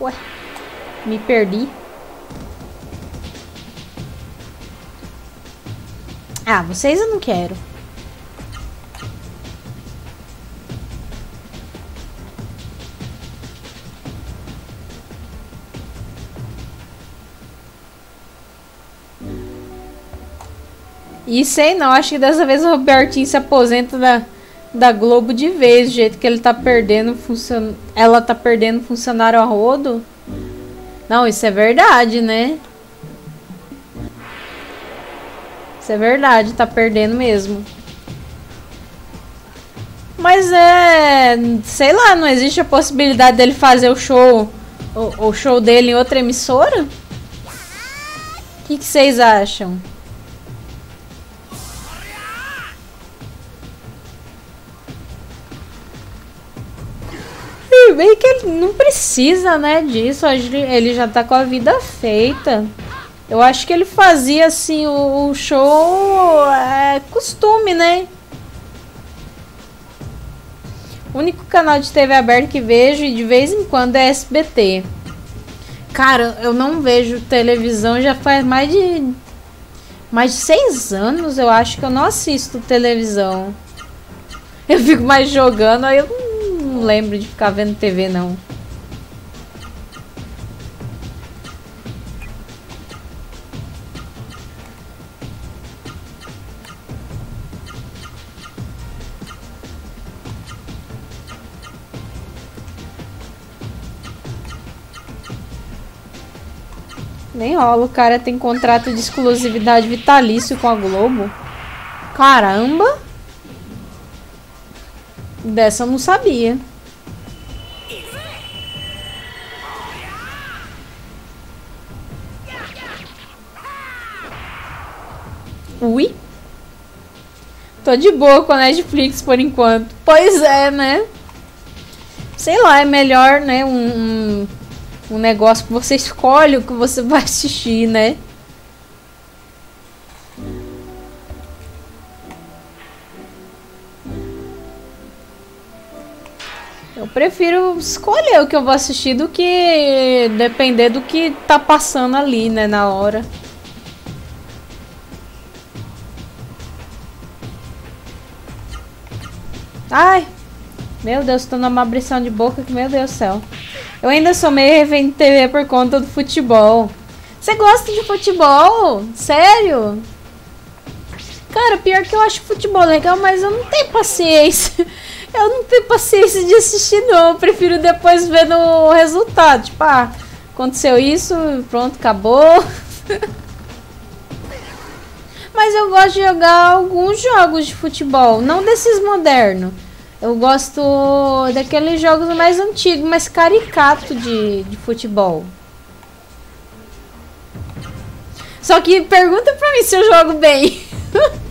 Ué, me perdi. Ah, vocês eu não quero. E sei não, acho que dessa vez o Robertinho se aposenta da, da Globo de vez, do jeito que ele tá perdendo funcion... ela tá perdendo funcionário a rodo. Não, isso é verdade, né? Isso é verdade, tá perdendo mesmo. Mas é. Sei lá, não existe a possibilidade dele fazer o show. O, o show dele em outra emissora? que, que vocês acham? Bem que ele não precisa, né, disso. Ele já tá com a vida feita. Eu acho que ele fazia, assim, o show... É costume, né? O único canal de TV aberto que vejo e de vez em quando é SBT. Cara, eu não vejo televisão já faz mais de. Mais de seis anos, eu acho que eu não assisto televisão. Eu fico mais jogando, aí eu não lembro de ficar vendo TV, não. Nem rola, o cara tem contrato de exclusividade vitalício com a Globo. Caramba! Dessa eu não sabia. Ui. Tô de boa com a Netflix por enquanto. Pois é, né? Sei lá, é melhor, né? Um, um um negócio que você escolhe o que você vai assistir, né? Eu prefiro escolher o que eu vou assistir do que depender do que tá passando ali, né, na hora. Ai, meu Deus, tô numa abrição de boca que, meu Deus do céu. Eu ainda sou meio de TV por conta do futebol. Você gosta de futebol? Sério? Cara, pior que eu acho futebol legal, mas eu não tenho paciência. Eu não tenho paciência de assistir, não. Eu prefiro depois ver no resultado. Tipo, ah, aconteceu isso, pronto, acabou. mas eu gosto de jogar alguns jogos de futebol, não desses modernos. Eu gosto daqueles jogos mais antigos, mais caricato de, de futebol. Só que pergunta pra mim se eu jogo bem.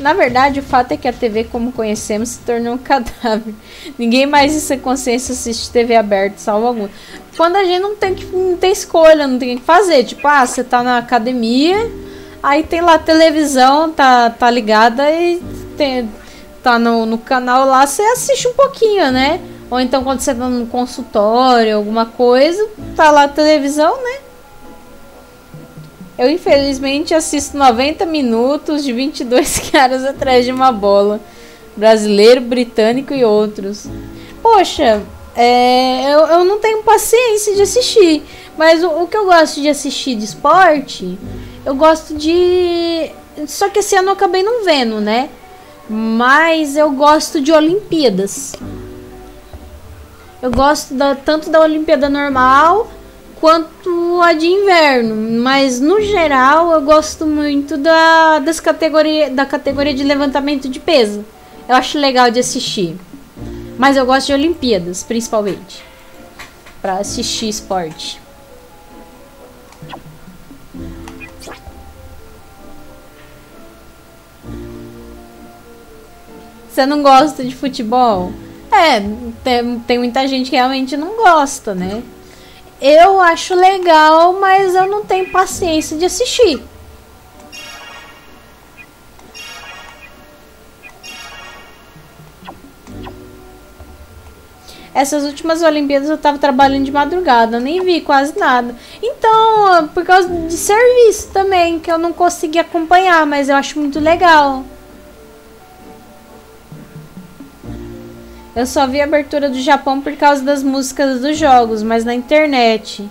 Na verdade, o fato é que a TV como conhecemos se tornou um cadáver. Ninguém mais em sua consciência assiste TV aberta, salvo algum. Quando a gente não tem, que, não tem escolha, não tem o que fazer. Tipo, ah, você tá na academia, aí tem lá a televisão, tá, tá ligada e tem, tá no, no canal lá, você assiste um pouquinho, né? Ou então quando você tá no consultório, alguma coisa, tá lá a televisão, né? Eu infelizmente assisto 90 minutos de 22 caras atrás de uma bola. Brasileiro, britânico e outros. Poxa, é, eu, eu não tenho paciência de assistir. Mas o, o que eu gosto de assistir de esporte, eu gosto de. Só que esse ano eu acabei não vendo, né? Mas eu gosto de Olimpíadas. Eu gosto da, tanto da Olimpíada normal quanto a de inverno. Mas no geral eu gosto muito da, das categoria, da categoria de levantamento de peso. Eu acho legal de assistir. Mas eu gosto de Olimpíadas, principalmente. para assistir esporte. Você não gosta de futebol? É, tem, tem muita gente que realmente não gosta, né? Eu acho legal, mas eu não tenho paciência de assistir. Essas últimas Olimpíadas eu tava trabalhando de madrugada, nem vi quase nada. Então, por causa de serviço também, que eu não consegui acompanhar, mas eu acho muito legal. Eu só vi a abertura do Japão por causa das músicas dos jogos, mas na internet.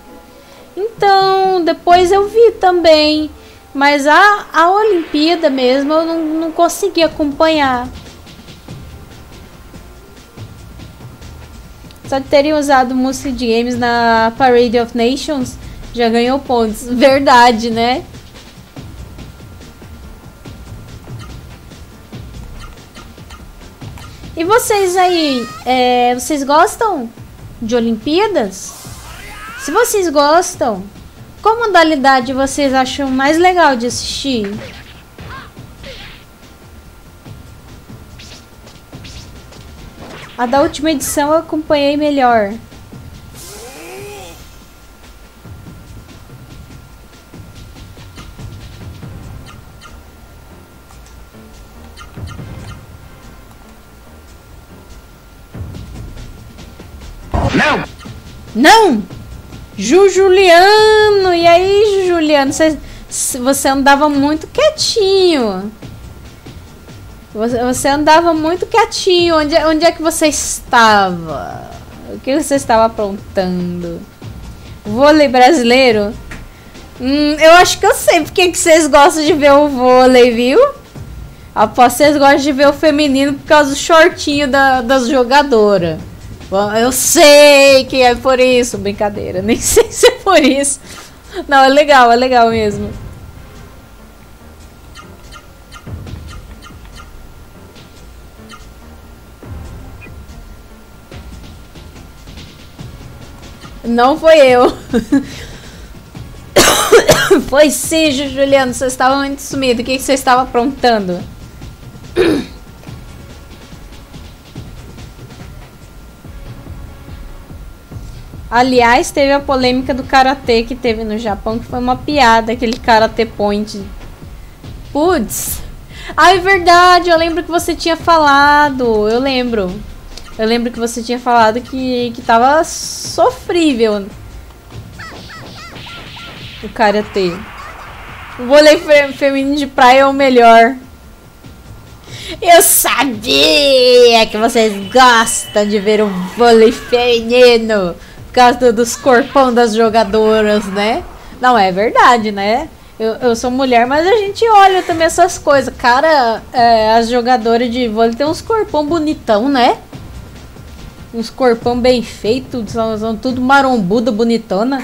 Então, depois eu vi também. Mas a, a Olimpíada mesmo eu não, não consegui acompanhar. Só de terem usado de games na Parade of Nations já ganhou pontos. Verdade, né? E vocês aí, é, vocês gostam de Olimpíadas? Se vocês gostam, Qual modalidade vocês acham mais legal de assistir? A da última edição eu acompanhei melhor. Não! Não! Ju Juliano! E aí, Ju Juliano? Você, você andava muito quietinho. Você, você andava muito quietinho. Onde, onde é que você estava? O que você estava aprontando? Vôlei brasileiro? Hum, eu acho que eu sei porque que vocês gostam de ver o vôlei, viu? Aposto vocês gostam de ver o feminino por causa do shortinho da, das jogadoras. Eu sei que é por isso. Brincadeira, nem sei se é por isso. Não, é legal, é legal mesmo. Não foi eu. foi sim, Juliano. Você estava muito sumido. O que, você estava aprontando? Aliás, teve a polêmica do karatê que teve no Japão, que foi uma piada, aquele karatê point. Putz. Ah, é verdade, eu lembro que você tinha falado. Eu lembro. Eu lembro que você tinha falado que, que tava sofrível. O karatê. O vôlei feminino de praia é o melhor. Eu sabia que vocês gostam de ver o vôlei feminino por causa dos corpão das jogadoras, né? Não, é verdade, né? Eu, eu sou mulher, mas a gente olha também essas coisas. Cara, é, as jogadoras de vôlei tem uns corpão bonitão, né? Uns corpão bem são tudo marombuda, bonitona.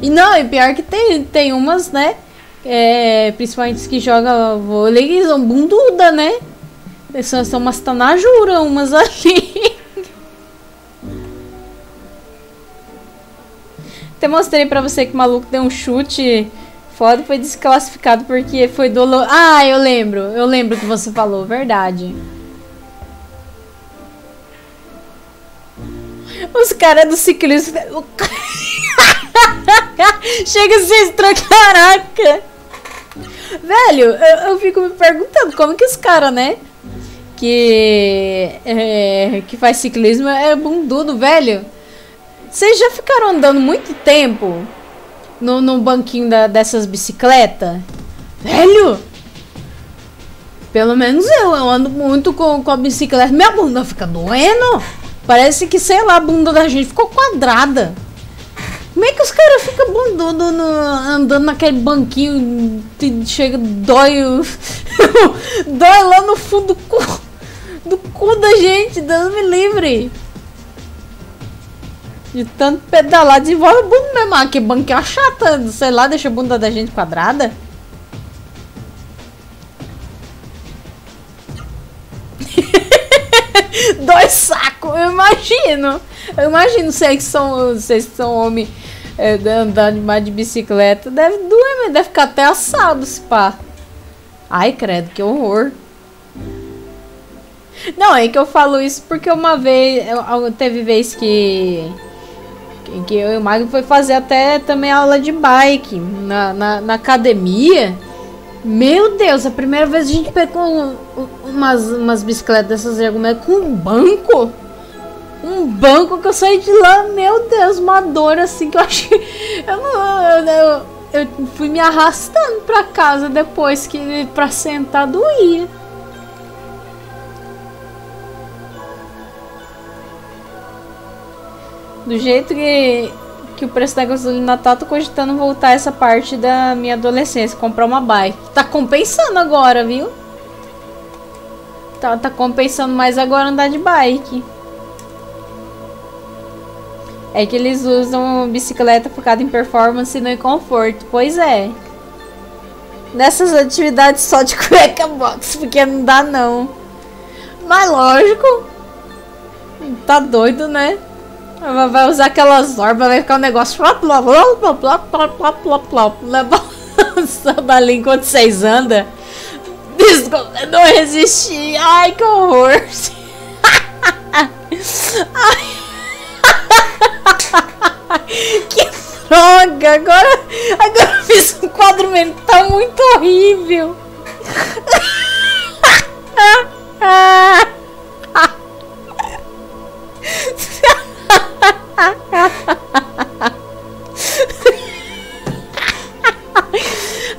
E não, e pior que tem, tem umas, né? É, principalmente que jogam vôlei, são bunduda, né? São, são umas tanajura, umas ali. Até mostrei pra você que o maluco deu um chute foda foi desclassificado porque foi dolor. Ah, eu lembro. Eu lembro que você falou, verdade. Os caras do ciclismo. Chega a ser estranho, caraca! Velho, eu, eu, fico me perguntando como que os caras, né? Que. É, que faz ciclismo é bundudo, velho. Vocês já ficaram andando muito tempo no, no banquinho da, dessas bicicletas? Velho! Pelo menos eu, eu ando muito com, com a bicicleta. Minha bunda fica doendo. Parece que, sei lá, a bunda da gente ficou quadrada. Como é que os caras ficam bundudo andando naquele banquinho? Chega, dói. dói lá no fundo do cu, do cu da gente, Deus me livre. De tanto pedalar, desenvolve a bunda mesmo. Ah, que banquinha chata, sei lá, deixa a bunda da gente quadrada. Dois sacos, eu imagino. Eu imagino vocês que são, vocês que são homem é, andando mais de bicicleta. Deve doer, mas deve ficar até assado se pá. Ai, credo, que horror. Não, é que eu falo isso porque uma vez, teve vez que que eu e o Magno foi fazer até também aula de bike na, na, na, academia. Meu Deus, a primeira vez a gente pegou umas, umas bicicletas dessas argumentos com um banco. Um banco que eu saí de lá, meu Deus, uma dor assim que eu achei. Eu, eu, eu fui me arrastando pra casa depois que pra sentar doía. Do jeito que, que o preço da gasolina tá, tô cogitando voltar essa parte da minha adolescência, comprar uma bike. Tá compensando agora, viu? Tá, tá compensando mais agora andar de bike. É que eles usam bicicleta focada em performance e não em conforto. Pois é. Nessas atividades só de cueca box, porque não dá não. Mas lógico. Tá doido, né? Vai usar aquelas orbas, vai ficar um negócio. Levanta a língua enquanto vocês andam. Não resisti. Ai, que horror. Ai. Que droga. Agora, agora eu fiz um quadro mental muito horrível.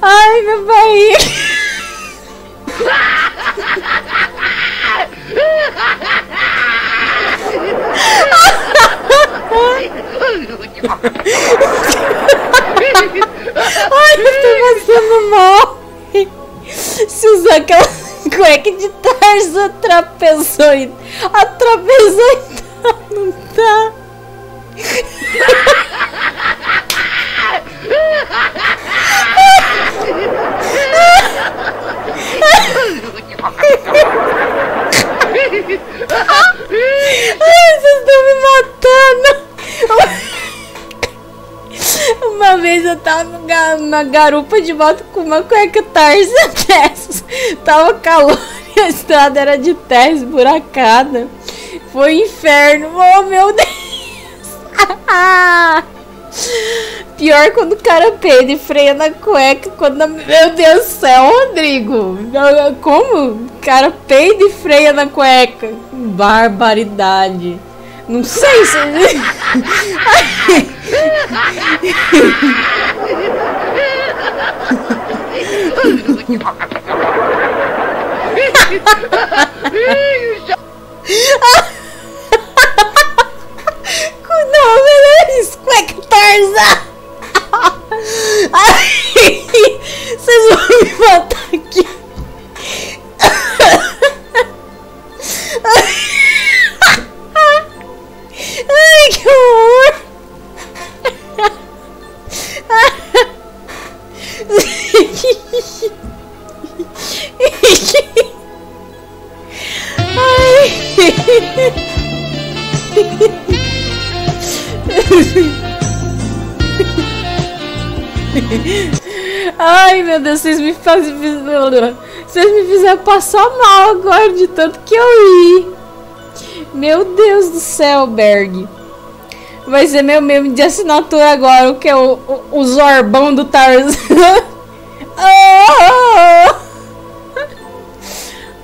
Ai, meu pai. Ai, eu tô passando mal. Se usar aquela cueca de Tarzan trapezoide. A trapezoide não tá. Vocês estão me matando. Uma vez eu tava na garupa de moto com uma cueca Tarzan dessas. Tava calor e a estrada era de terra esburacada. Foi um inferno. Oh, meu Deus. Pior quando o cara peida e freia na cueca. Quando a- Meu Deus do céu, Rodrigo. Como? O cara peida e freia na cueca. Barbaridade. Não sei se. Não, é isso. Cueca Tarzan. Ai, vocês vão me matar aqui. Ai, que horror! Ai, meu Deus, vocês me fazem. Vocês me fizeram passar mal agora de tanto que eu ri. Meu Deus do céu, Berg. Vai ser meu meme de assinatura agora, o que é o, o, o Zorbão do Tarzan. Ah!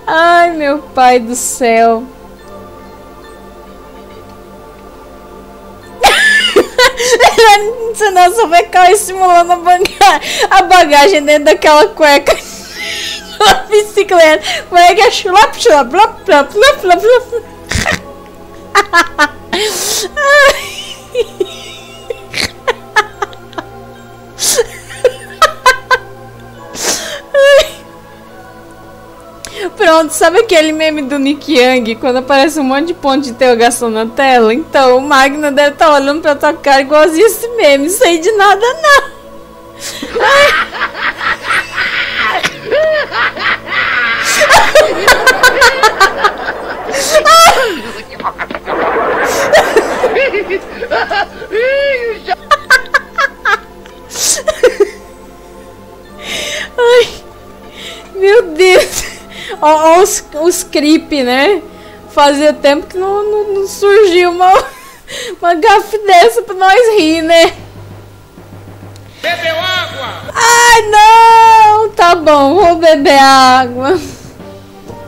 Ai, meu pai do céu. caralho, ensinar sobecal estimulando a, baga a bagagem dentro daquela cueca. a bicicleta. Cueca chulap, chulap, blop, blop, blop, blop, blop. Pronto, sabe aquele meme do Nick Young quando aparece um monte de ponto de interrogação na tela? Então o Magna deve estar olhando pra tua cara igualzinho esse meme, sei de nada não. Ai, meu Deus. Ó os, os creep, né? Fazia tempo que não, não, não surgiu uma, uma gafe dessa pra nós rir, né? Bebeu água? Ai, não! Tá bom, vou beber água.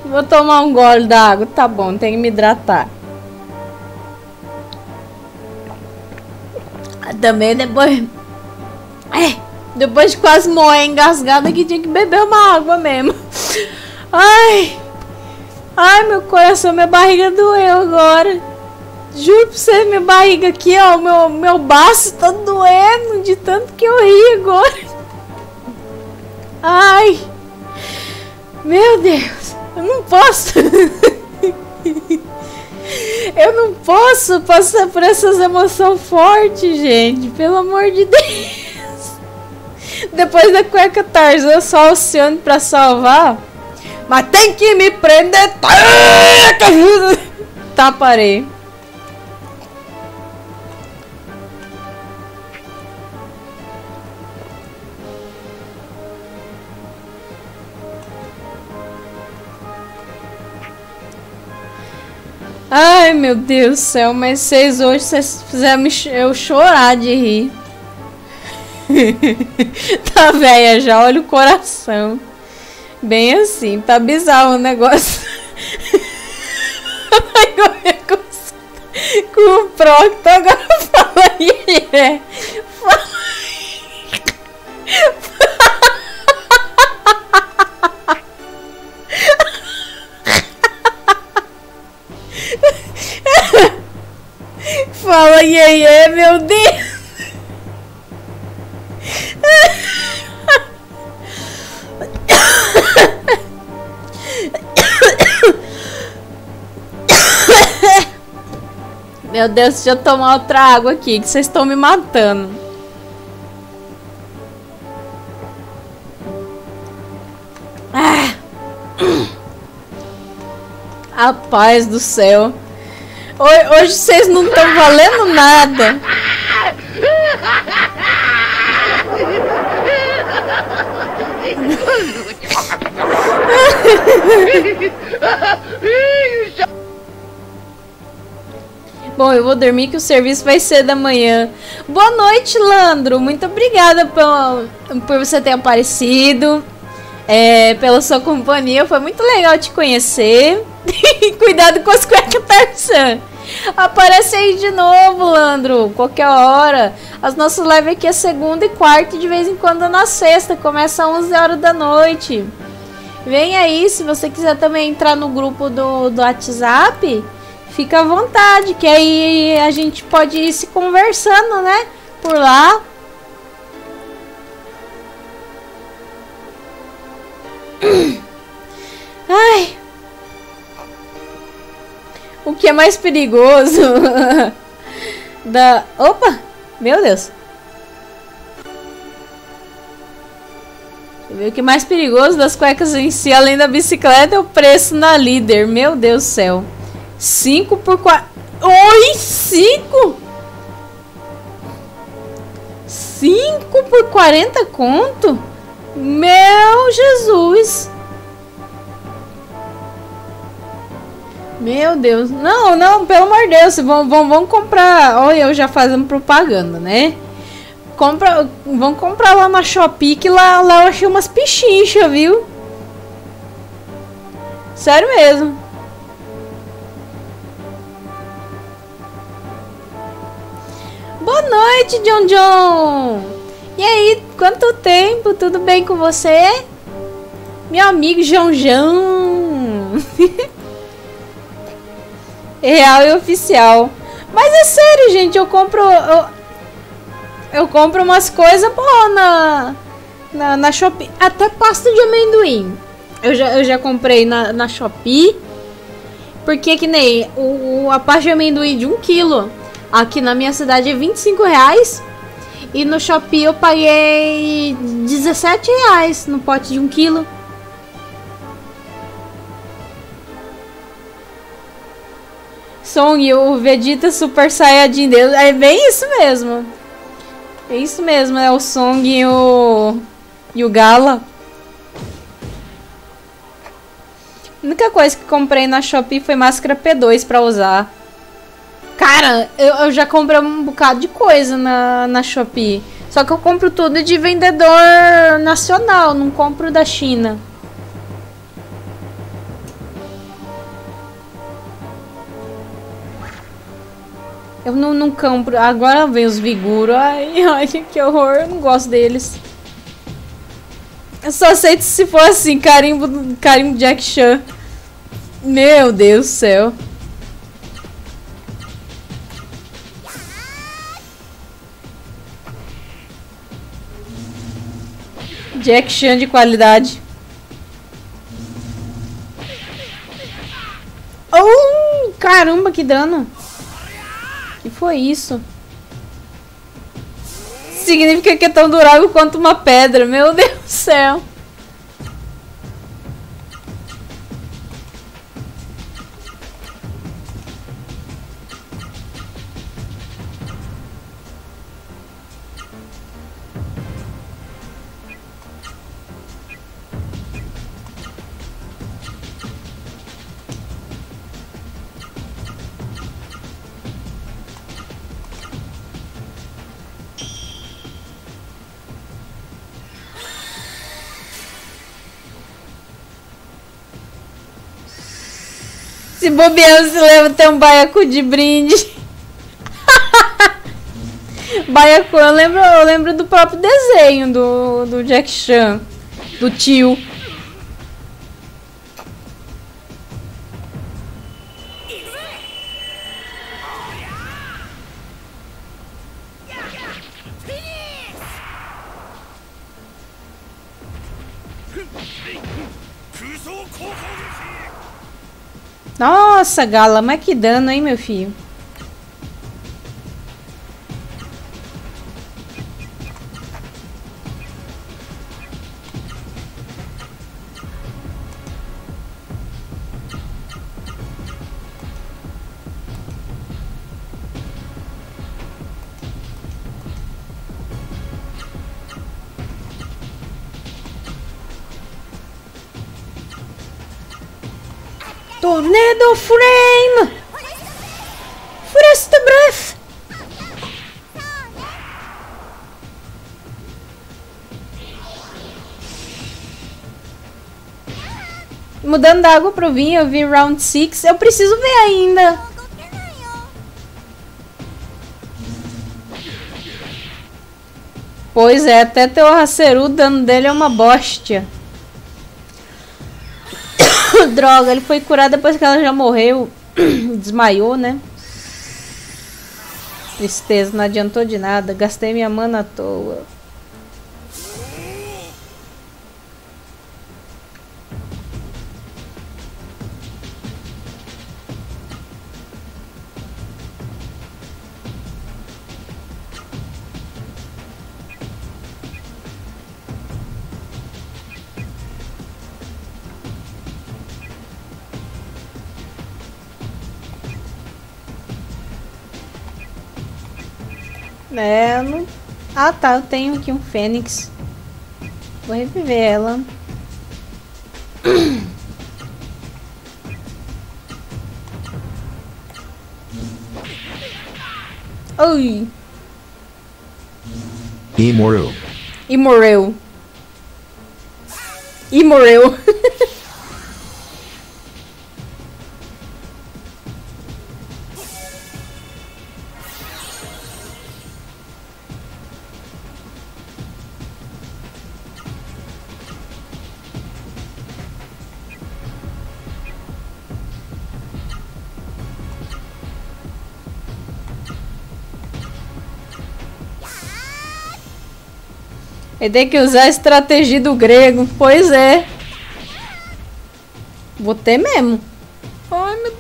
Vou tomar um gole d'água. Tá bom, tenho que me hidratar. Também depois. É, depois de quase morrer engasgada que tinha que beber uma água mesmo. Ai! Ai, meu coração, minha barriga doeu agora. Juro pra você, minha barriga aqui, ó, meu, meu baço tá doendo de tanto que eu ri agora. Ai! Meu Deus, eu não posso. eu não posso passar por essas emoções fortes, gente. Pelo amor de Deus. Depois da cueca Tarzan, só o Oceano pra salvar. Mas tem que me prender. Tá, parei. Ai, meu Deus do céu, mas vocês hoje vocês fizeram eu chorar de rir. tá velha já, olha o coração. Bem assim, tá bizarro o negócio. Com o Procto, agora fala aí. É. Fala. Fala, iê, meu Deus! Meu Deus, deixa eu tomar outra água aqui, que vocês estão me matando. Ah. A paz do céu. Hoje vocês não estão valendo nada. Bom, eu vou dormir que o serviço vai ser da manhã. Boa noite, Landro. Muito obrigada por, por você ter aparecido. É, pela sua companhia. Foi muito legal te conhecer. Cuidado com as cuecas Tarzan. Aparece aí de novo, Landro. Qualquer hora. As nossas lives aqui é segunda e quarta e de vez em quando na sexta. Começa às 11 horas da noite. Vem aí, se você quiser também entrar no grupo do, do WhatsApp, fica à vontade, que aí a gente pode ir se conversando, né? Por lá. Ai. O que é mais perigoso da. Opa! Meu Deus! O que mais perigoso das cuecas em si, além da bicicleta, é o preço na líder. Meu Deus do céu. 5 por 4. Oi! 5? 5 por 40 conto? Meu Jesus! Meu Deus. Não, não, pelo amor de Deus. Vão, vão comprar. Olha, eu já fazendo propaganda, né? Compra, vão comprar lá na Shopee que lá, lá eu achei umas pichinchas, viu? Sério mesmo. Boa noite, John John! E aí, quanto tempo? Tudo bem com você? Meu amigo João João! Real e oficial. Mas é sério, gente, eu compro. Eu, eu compro umas coisas boas na, na, na Shopee. Até pasta de amendoim. Eu já, eu já comprei na, na Shopee. Porque que nem o, a pasta de amendoim de 1 um quilo. Aqui na minha cidade é 25 reais. E no Shopee eu paguei 17 reais no pote de 1 um quilo. Song, o Vegeta Super Saiyajin Deus. É bem isso mesmo. É isso mesmo, é o Song e o. E o Gala. A única coisa que comprei na Shopee foi máscara P2 pra usar. Cara, eu, eu já comprei um bocado de coisa na, na Shopee. Só que eu compro tudo de vendedor nacional, não compro da China. Eu não, não compro. Agora vem os Viguro. Ai, ai, que horror. Eu não gosto deles. Eu só aceito se for assim, carimbo, carimbo Jack Chan. Meu Deus do céu. Jack Chan de qualidade. Oh, caramba, que dano. Que foi isso? Significa que é tão durável quanto uma pedra. Meu Deus do céu. Se bobear, você leva até um baiacu de brinde. baiacu, eu lembro, eu lembro do próprio desenho do, do Jack Chan. Do tio. Nossa, Gala, mas que dano, hein, meu filho? Tornado Frame! Forest Breath! Mudando da água pro vinho, eu vi Round 6. Eu preciso ver ainda. Pois é, até teu Haceru, o dano dele é uma bosta. Droga, ele foi curado depois que ela já morreu. Desmaiou, né? Tristeza, não adiantou de nada. Gastei minha mana à toa. Não... Ah tá, eu tenho aqui um fênix. Vou reviver ela. Oi. E morreu. E morreu. E morreu. Ele tem que usar a estratégia do grego. Pois é. Vou ter mesmo. Ai, meu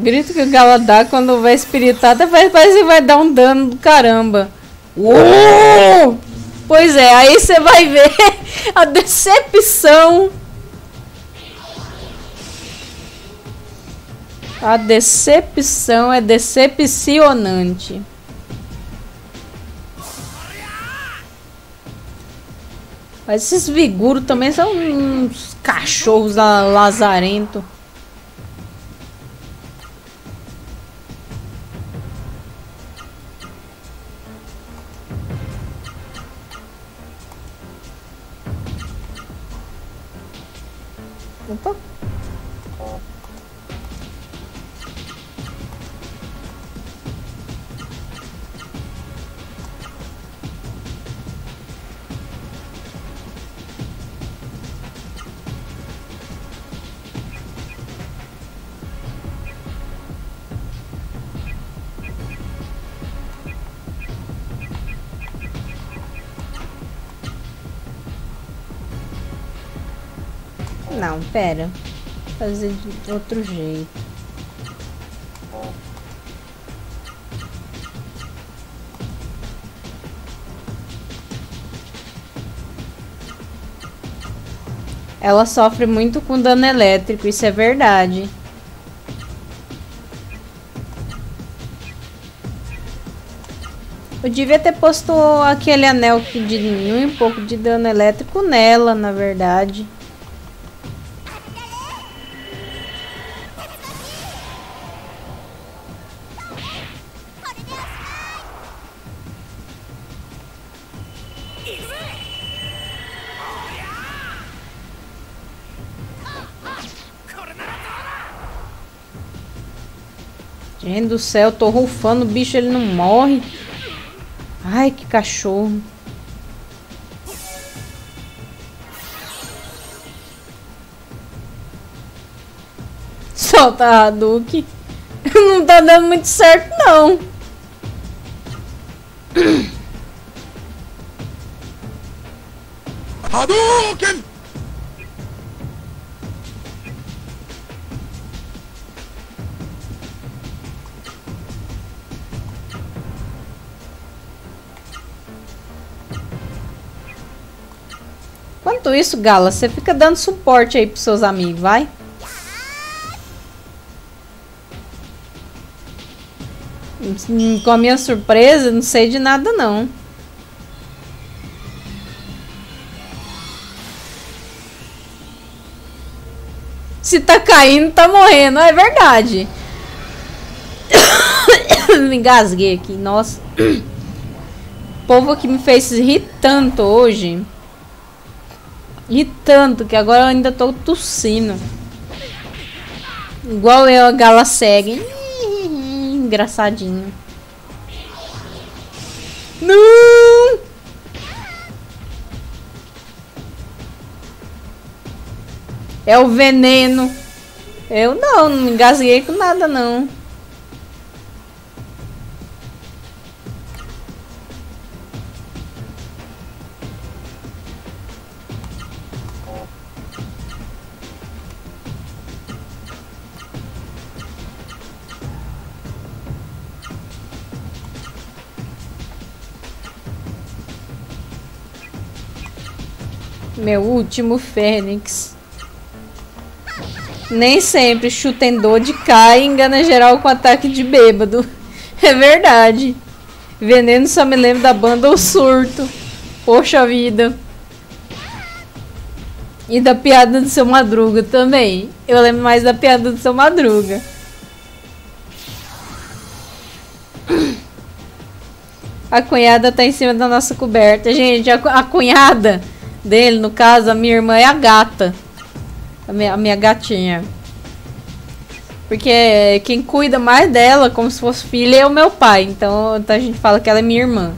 grito que o Gala dá quando vai espiritada parece que vai dar um dano do caramba. Uou! Pois é, aí você vai ver a decepção. A decepção é decepcionante. Mas esses Viguro também são uns cachorros lazarentos. Pera. Fazer de outro jeito. Ela sofre muito com dano elétrico, isso é verdade. Eu devia ter posto aquele anel que diminui um pouco de dano elétrico nela, na verdade. Do céu, tô rufando o bicho, ele não morre. Ai, que cachorro. Solta a Hadouken. Não tá dando muito certo, não. Hadouken! Enquanto isso, Gala, você fica dando suporte aí pros seus amigos, vai? Hum, Com a minha surpresa, não sei de nada não. Se tá caindo, tá morrendo. É verdade. me engasguei aqui, nossa. O povo que me fez rir tanto hoje. E tanto que agora eu ainda tô tossindo. Igual eu, a gala segue. Engraçadinho. Não! É o veneno. Eu não, não me engasguei com nada não. Meu último Fênix. Nem sempre chutendor de cai engana geral com ataque de bêbado. É verdade. Veneno só me lembra da banda O Surto. Poxa vida. E da piada do seu Madruga também. Eu lembro mais da piada do seu Madruga. A cunhada tá em cima da nossa coberta. Gente, a, a cunhada dele, no caso, a minha irmã é a gata. A minha, a minha gatinha. Porque quem cuida mais dela, como se fosse filha, é o meu pai. Então, então a gente fala que ela é minha irmã.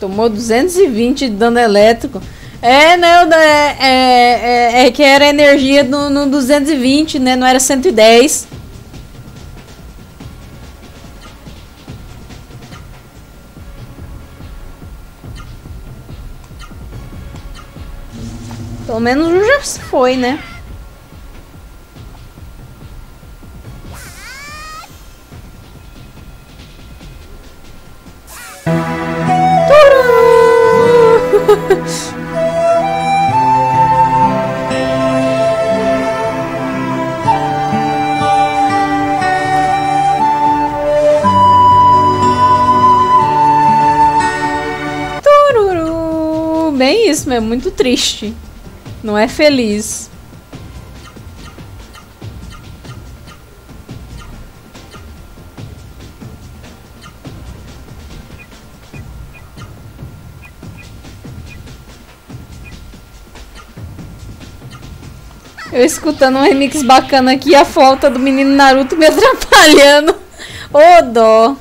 Tomou 220 de dano elétrico. É, né? É, é, é, é que era energia no, no 220, né? Não era 110. Pelo menos um já foi, né? Tcharam! Bem isso, é muito triste. Não é feliz. Eu escutando um remix bacana aqui, a falta do menino Naruto me atrapalhando. Ô, oh, dó.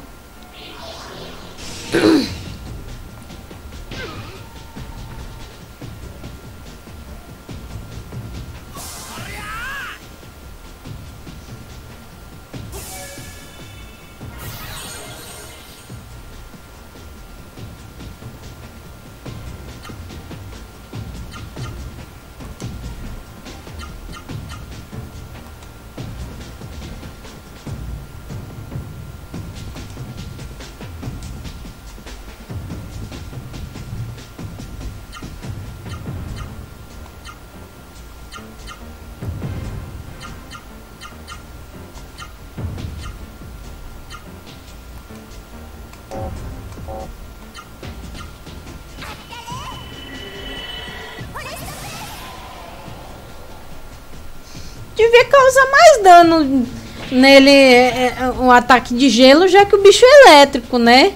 Devia causar mais dano nele, é, é, um ataque de gelo, já que o bicho é elétrico, né?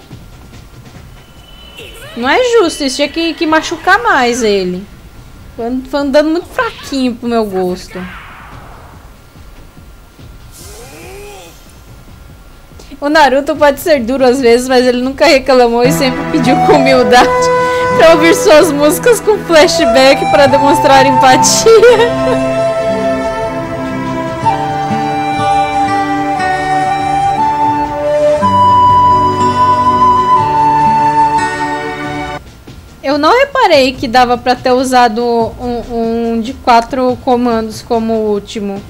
Não é justo, isso tinha que, que machucar mais ele. Foi, andando muito fraquinho pro meu gosto. O Naruto pode ser duro às vezes, mas ele nunca reclamou e sempre pediu com humildade para ouvir suas músicas com flashback para demonstrar empatia. reparei que dava para ter usado um, um de quatro comandos como último.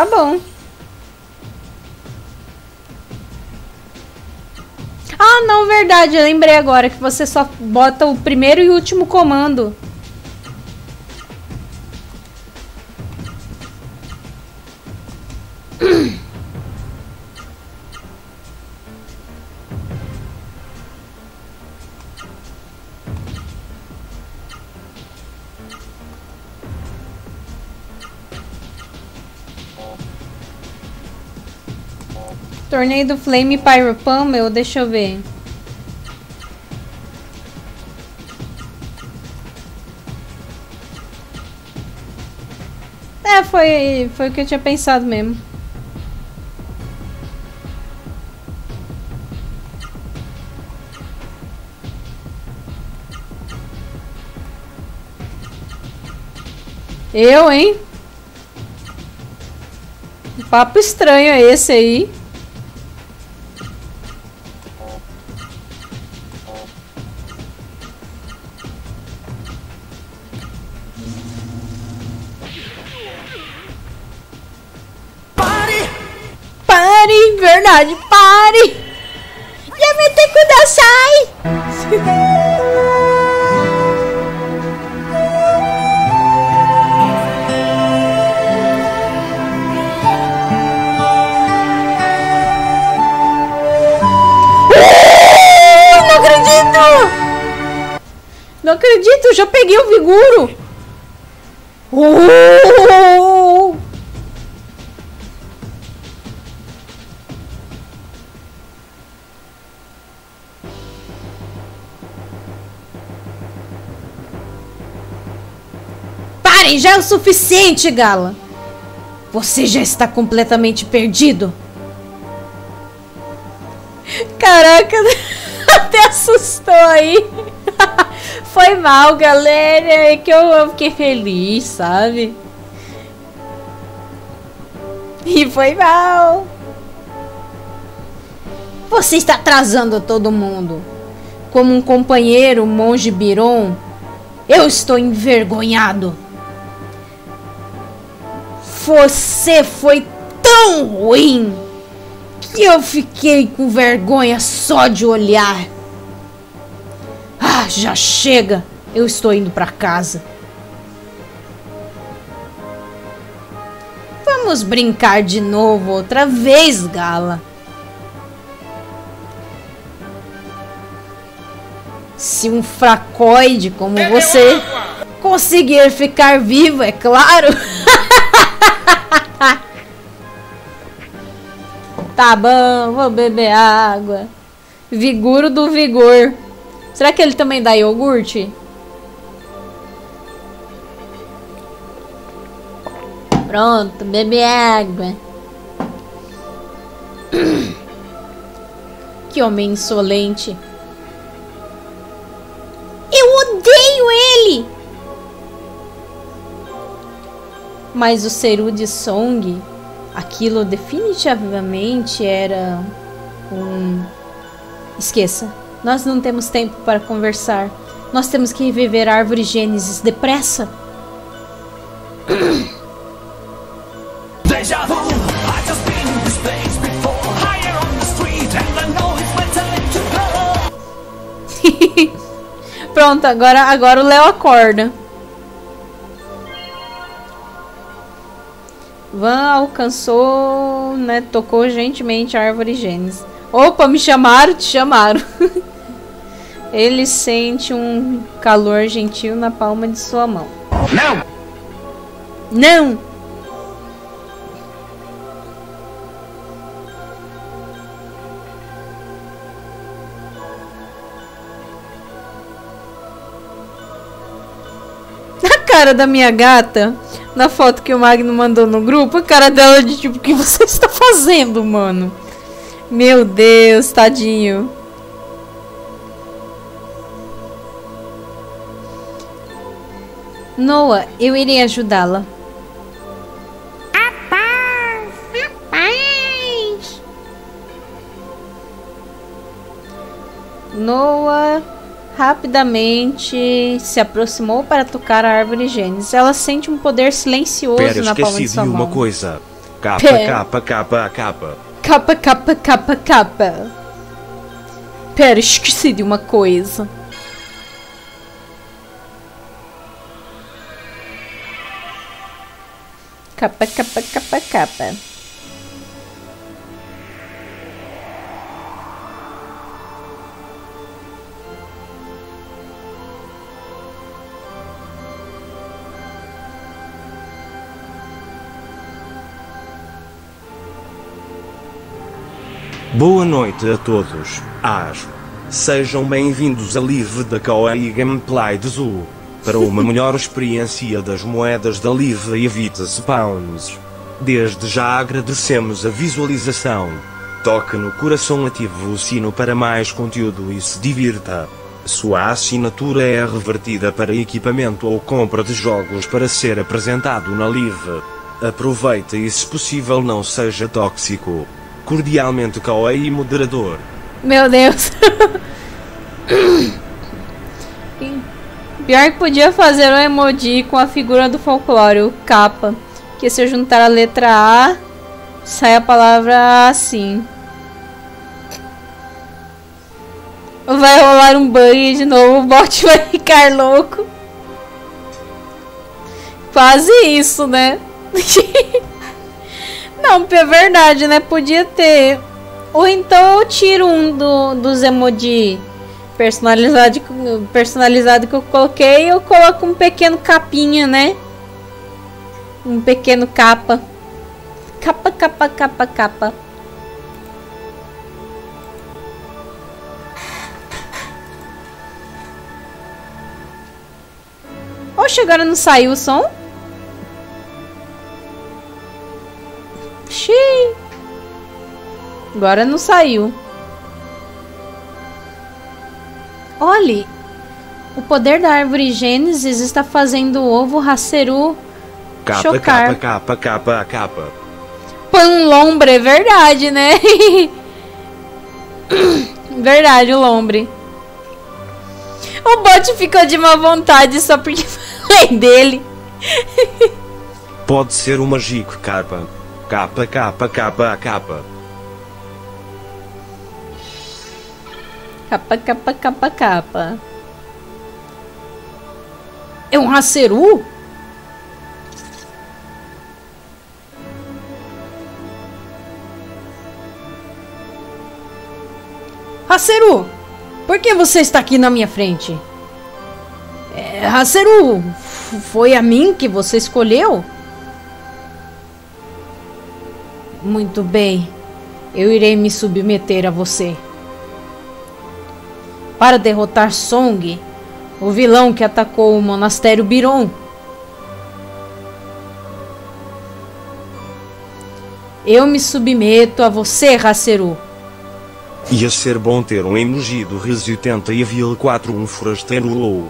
Tá bom. Ah, não, verdade. Eu lembrei agora que você só bota o primeiro e último comando. Torneio do Flame Pyro Pummel, deixa eu ver. É, foi, foi o que eu tinha pensado mesmo. Eu, hein? papo estranho é esse aí. Peguei o Viguro! Oh! Parem, já é o suficiente, Gala. Você já está completamente perdido. Foi mal, galera. É que eu fiquei feliz, sabe? E foi mal. Você está atrasando todo mundo. Como um companheiro, monge Biron, eu estou envergonhado. Você foi tão ruim que eu fiquei com vergonha só de olhar. Ah, já chega. Eu estou indo para casa. Vamos brincar de novo outra vez, Gala. Se um fracoide como você conseguir ficar vivo, é claro. tá bom, vou beber água. Viguro do vigor. Será que ele também dá iogurte? Pronto, bebe água. Que homem insolente. Eu odeio ele! Mas o Seru de Song, aquilo definitivamente era um Esqueça. Nós não temos tempo para conversar. Nós temos que reviver a árvore Gênesis depressa. Deja vu, I just been in this place before. Higher on the street, and I know it's my time to go. Pronto, agora, agora o Léo acorda. Van alcançou, né? Tocou gentilmente a árvore Gênesis. Opa, me chamaram? Te chamaram. Ele sente um calor gentil na palma de sua mão. Não! Não! A cara da minha gata, na foto que o Magno mandou no grupo, a cara dela de tipo, o que você está fazendo, mano? Meu Deus, tadinho. Noah, eu irei ajudá-la. Rapaz! Rapaz! Noah rapidamente se aproximou para tocar a árvore Gênesis. Ela sente um poder silencioso Pera, na palma de esqueci de sua uma mão. coisa. Capa, Pera. capa, capa, capa. Capa, capa, capa, capa. Pera, esqueci de uma coisa. Capa, capa, capa, capa. Boa noite a todos. As. Sejam bem-vindos a Live da Kawaii Gameplay de Zoo. Para uma melhor experiência das moedas da Live e Vita Spawns. Desde já agradecemos a visualização. Toque no coração ativo o sino para mais conteúdo e se divirta. Sua assinatura é revertida para equipamento ou compra de jogos para ser apresentado na Live. Aproveite e se possível não seja tóxico. Cordialmente Kawaii Moderador. Meu Deus. Pior que podia fazer um emoji com a figura do folclore, o capa. Que se eu juntar a letra A, sai a palavra assim. Vai rolar um bug de novo, o bot vai ficar louco. Quase isso, né? Não, é verdade, né? Podia ter. Ou então eu tiro um do, dos emoji personalizado, personalizado que eu coloquei eu coloco um pequeno capinha, né? Um pequeno capa. Capa, capa, capa, capa. Oxe, agora não saiu o som? Xiii. Agora não saiu. Olhe, o poder da árvore Gênesis está fazendo o ovo Haceru Capa, Chocar. capa, capa, capa, capa. Pan lombre, é verdade, né? verdade, o lombre. O bot ficou de má vontade só porque falei dele. Pode ser o magico capa. Capa, capa, capa, capa. Capa, capa, capa, capa. É um Haceru? Haceru, por que você está aqui na minha frente? É, Haceru, foi a mim que você escolheu? Muito bem, eu irei me submeter a você. Para derrotar Song, o vilão que atacou o monastério Biron. Eu me submeto a você, Haceru. Ia ser bom ter um emoji do Res 80 e Vil 4 um forasteiro ou.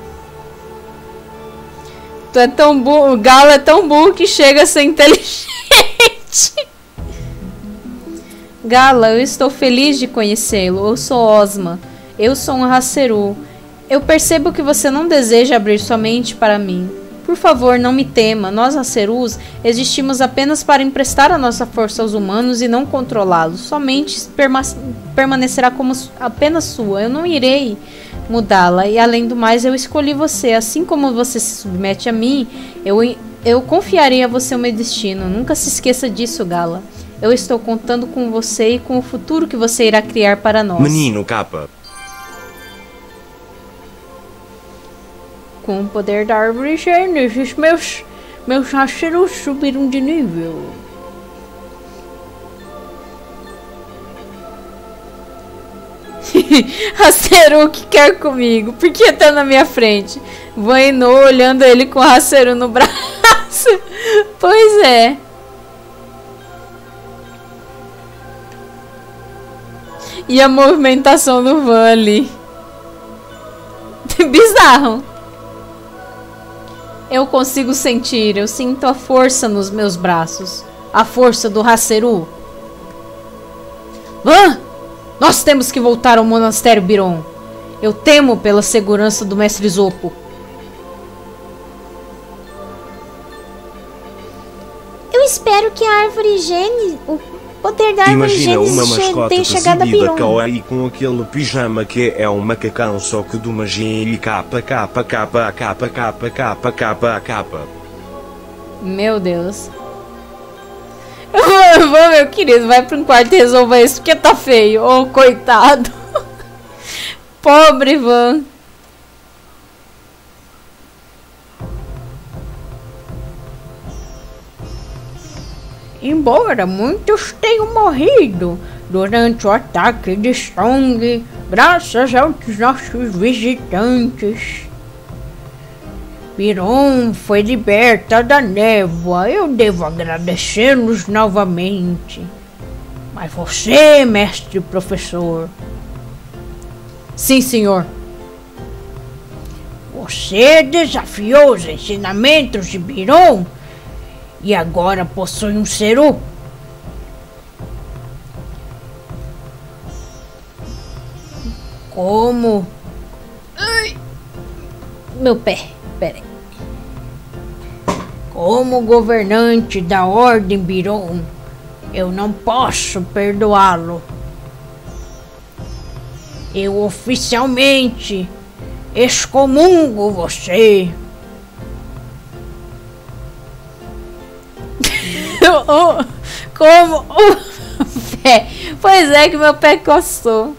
Tu é tão burro, o Galo é tão burro que chega a ser inteligente. Gala, eu estou feliz de conhecê-lo. Eu sou Osma. Eu sou um Haceru. Eu percebo que você não deseja abrir sua mente para mim. Por favor, não me tema. Nós, Hacerus, existimos apenas para emprestar a nossa força aos humanos e não controlá-los. Somente perma permanecerá como apenas sua. Eu não irei mudá-la. E além do mais, eu escolhi você. Assim como você se submete a mim, eu, eu confiarei a você o meu destino. Nunca se esqueça disso, Gala. Eu estou contando com você e com o futuro que você irá criar para nós. Menino capa. Com o poder da árvore Gênesis, meus, meus rastreiros subiram de nível. Haceru que quer comigo? Por que tá na minha frente? Vainou olhando ele com Haceru no braço. pois é. E a movimentação do van ali. Bizarro. Eu consigo sentir, eu sinto a força nos meus braços. A força do Haceru. Van! Nós temos que voltar ao monastério Biron. Eu temo pela segurança do mestre Zopo. Eu espero que a árvore gene, o poder da árvore Imagina uma mascota tenha chegado a perseguida Biron. kawaii com aquele pijama que é um macacão só que de uma G e capa capa capa capa capa capa capa capa. Meu Deus. Vamos, meu querido, vai para um quarto e resolva isso, porque tá feio. Ô, coitado. Pobre Van. Embora muitos tenham morrido durante o ataque de Song, graças aos nossos visitantes. Piron foi liberta da névoa. Eu devo agradecê-los novamente. Mas você, mestre professor. Sim, senhor. Você desafiou os ensinamentos de Biron e agora possui um Seru. Como? Ai, meu pé, peraí. Como governante da Ordem Biron, eu não posso perdoá-lo. Eu oficialmente excomungo você. Como? O pé. Pois é que meu pé coçou.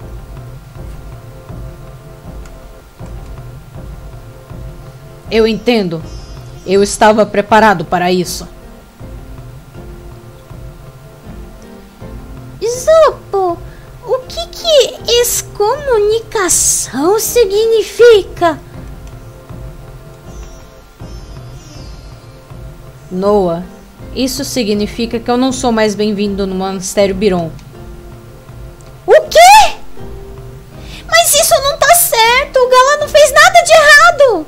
Eu entendo. Eu estava preparado para isso. Zopo, o que que excomunicação significa? Noah, isso significa que eu não sou mais bem-vindo no Monastério Biron. O quê? Mas isso não tá certo. O Gala não fez nada de errado.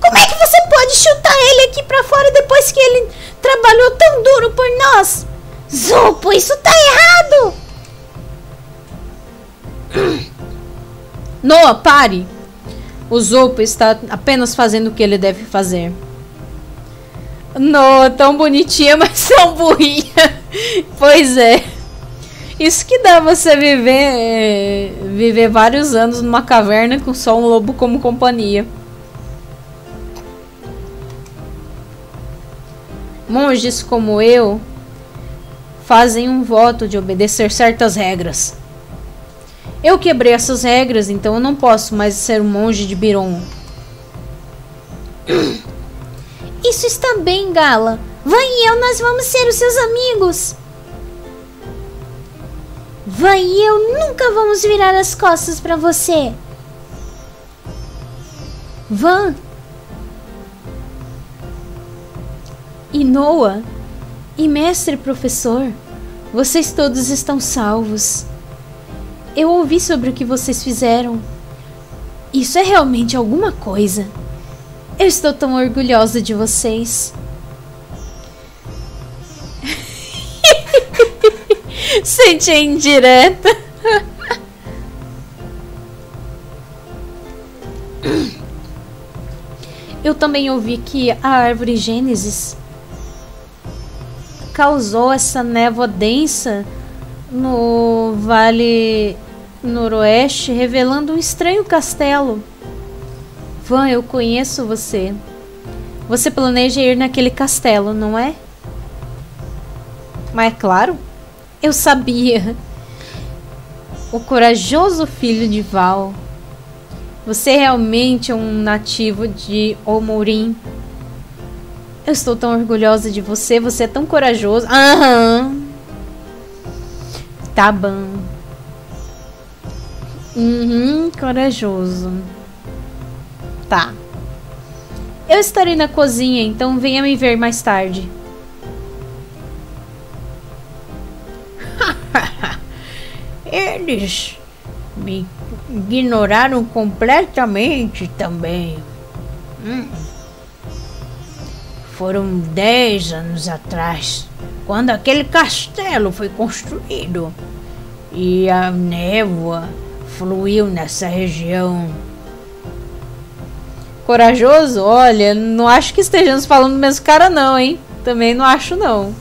Como é que você pode chutar ele aqui pra fora depois que ele trabalhou tão duro por nós? Zopo, isso tá errado. Noah, pare! O Zopo está apenas fazendo o que ele deve fazer. Noah, tão bonitinha, mas tão burrinha. Pois é. Isso que dá você viver, é, viver vários anos numa caverna com só um lobo como companhia. Monges como eu fazem um voto de obedecer certas regras. Eu quebrei essas regras, então eu não posso mais ser um monge de Biron. Isso está bem, Gala. Van e eu, nós vamos ser os seus amigos. Van e eu nunca vamos virar as costas pra você. Van, E Noah, e mestre professor, vocês todos estão salvos. Eu ouvi sobre o que vocês fizeram. Isso é realmente alguma coisa. Eu estou tão orgulhosa de vocês. Sente a indireta. Eu também ouvi que a árvore Gênesis causou essa névoa densa no Vale Noroeste, revelando um estranho castelo. Van, eu conheço você. Você planeja ir naquele castelo, não é? Mas é claro, eu sabia. O corajoso filho de Val. Você realmente é um nativo de Omorim. Eu estou tão orgulhosa de você, você é tão corajoso. Aham. Tá bom. Uhum, corajoso. Tá. Eu estarei na cozinha, então venha me ver mais tarde. Eles me ignoraram completamente também. Hum. Foram dez anos atrás, quando aquele castelo foi construído e a névoa fluiu nessa região. Corajoso? Olha, não acho que estejamos falando do mesmo cara, não, hein? Também não acho, não.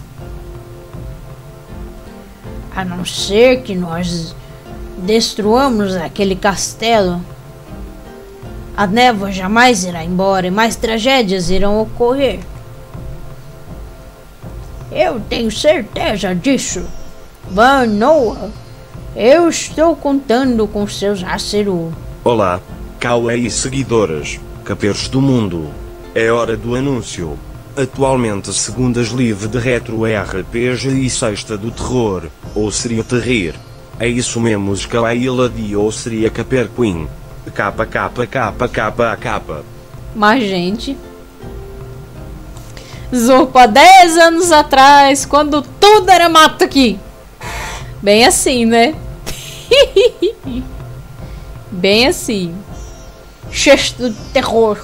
A não ser que nós destruamos aquele castelo, a névoa jamais irá embora e mais tragédias irão ocorrer. Eu tenho certeza disso. Van Noah, eu estou contando com seus Haceru. Olá, Cauê e seguidoras, capeiros do mundo. É hora do anúncio. Atualmente segundas live de retro RPG e sexta do terror, ou seria terrir. É isso mesmo, Scalaila de ou seria Caper Queen. Capa capa capa capa capa. Mas, gente. Há 10 anos atrás, quando tudo era mato aqui. Bem assim, né? Bem assim. Chesto de terror.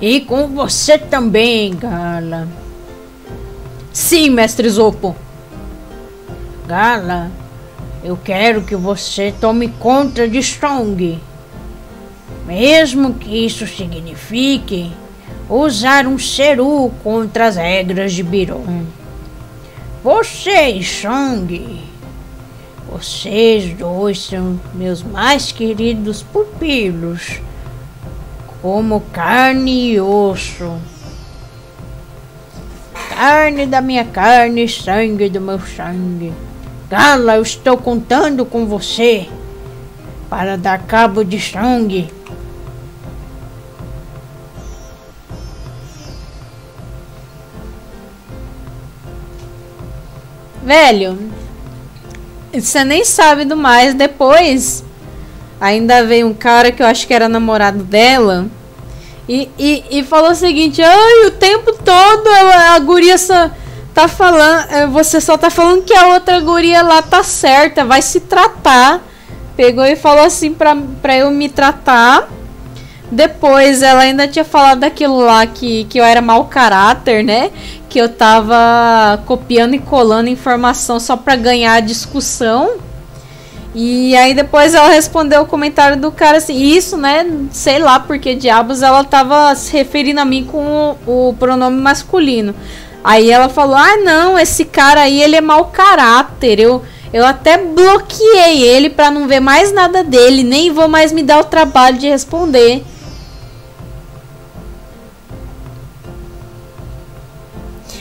E com você também, Gala. Sim, mestre Zopo. Gala, eu quero que você tome conta de Strong. Mesmo que isso signifique usar um Seru contra as regras de Biron. Você Strong, vocês dois são meus mais queridos pupilos, como carne e osso carne da minha carne, sangue do meu sangue. Gala, eu estou contando com você para dar cabo de sangue. Velho, você nem sabe do mais. Depois, ainda veio um cara que eu acho que era namorado dela e, e, e falou o seguinte: ai, o tempo todo a, a guria só tá falando. É, você só tá falando que a outra guria lá tá certa, vai se tratar. Pegou e falou assim pra, pra eu me tratar. Depois ela ainda tinha falado daquilo lá que, que eu era mau caráter, né? Que eu tava copiando e colando informação só pra ganhar a discussão. E aí depois ela respondeu o comentário do cara assim, isso, né? Sei lá porque diabos ela tava se referindo a mim com o, o pronome masculino. Aí ela falou: "Ah, não, esse cara aí ele é mau caráter. Eu eu até bloqueei ele para não ver mais nada dele, nem vou mais me dar o trabalho de responder."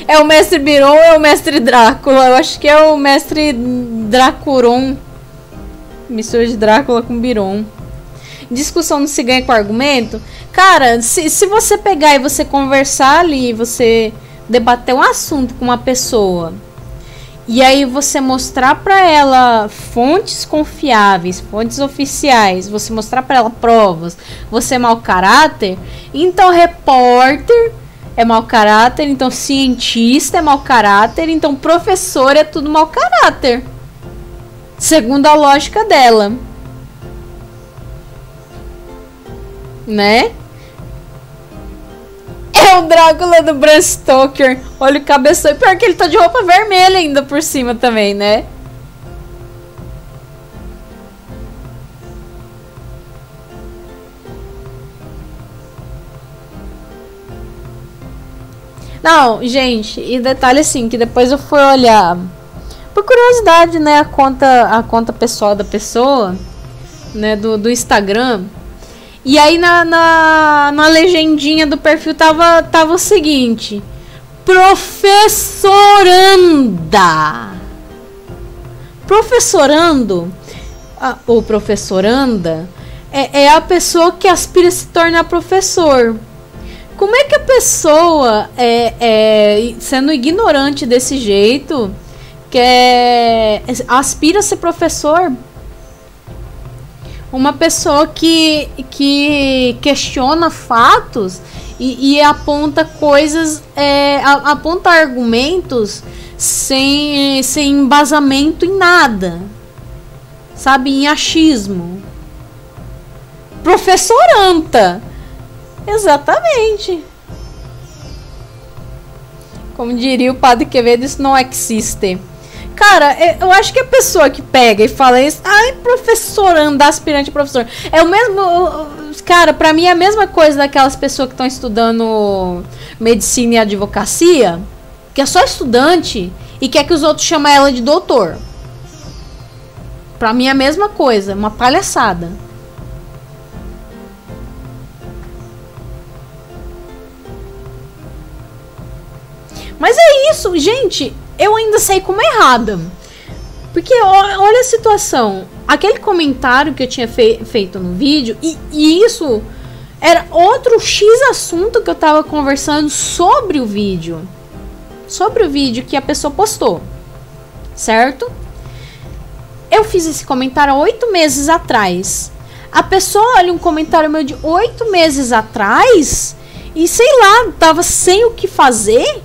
É o mestre Biron ou é o mestre Drácula? Eu acho que é o mestre Dracuron. Mistura de Drácula com Biron. Discussão não se ganha com argumento. Cara, se, se você pegar e você conversar ali, você debater um assunto com uma pessoa, e aí você mostrar para ela fontes confiáveis, fontes oficiais, você mostrar para ela provas, você é mau caráter, então repórter é mau caráter, então cientista é mau caráter, então professor é tudo mau caráter segundo a lógica dela. Né? É o Drácula do Bram Stoker. Olha o cabeção. Pior que ele tá de roupa vermelha ainda por cima também, né? Não, gente, e detalhe assim, que depois eu fui olhar por curiosidade, né, a conta, a conta pessoal da pessoa, né, do, do Instagram. E aí na, na, na legendinha do perfil tava, tava o seguinte: Professoranda. Professorando, ou professoranda, é, é a pessoa que aspira se tornar professor. Como é que a pessoa, é, é, sendo ignorante desse jeito, quer, aspira a ser professor? Uma pessoa que, que questiona fatos e, e aponta coisas, é, aponta argumentos sem, sem embasamento em nada, sabe? Em achismo. Professoranta Exatamente. Como diria o padre Quevedo, isso não existe. Cara, é, eu acho que a pessoa que pega e fala isso, ai, professor, anda aspirante professor. É o mesmo. Cara, pra mim é a mesma coisa daquelas pessoas que estão estudando medicina e advocacia, que é só estudante e quer que os outros chamem ela de doutor. Pra mim é a mesma coisa, uma palhaçada. Mas é isso, gente. Eu ainda sei como é errada. Porque olha a situação. Aquele comentário que eu tinha fe feito no vídeo, e, e, isso era outro X assunto que eu tava conversando sobre o vídeo. Sobre o vídeo que a pessoa postou. Certo? Eu fiz esse comentário há oito meses atrás. A pessoa olha um comentário meu de oito meses atrás e sei lá, tava sem o que fazer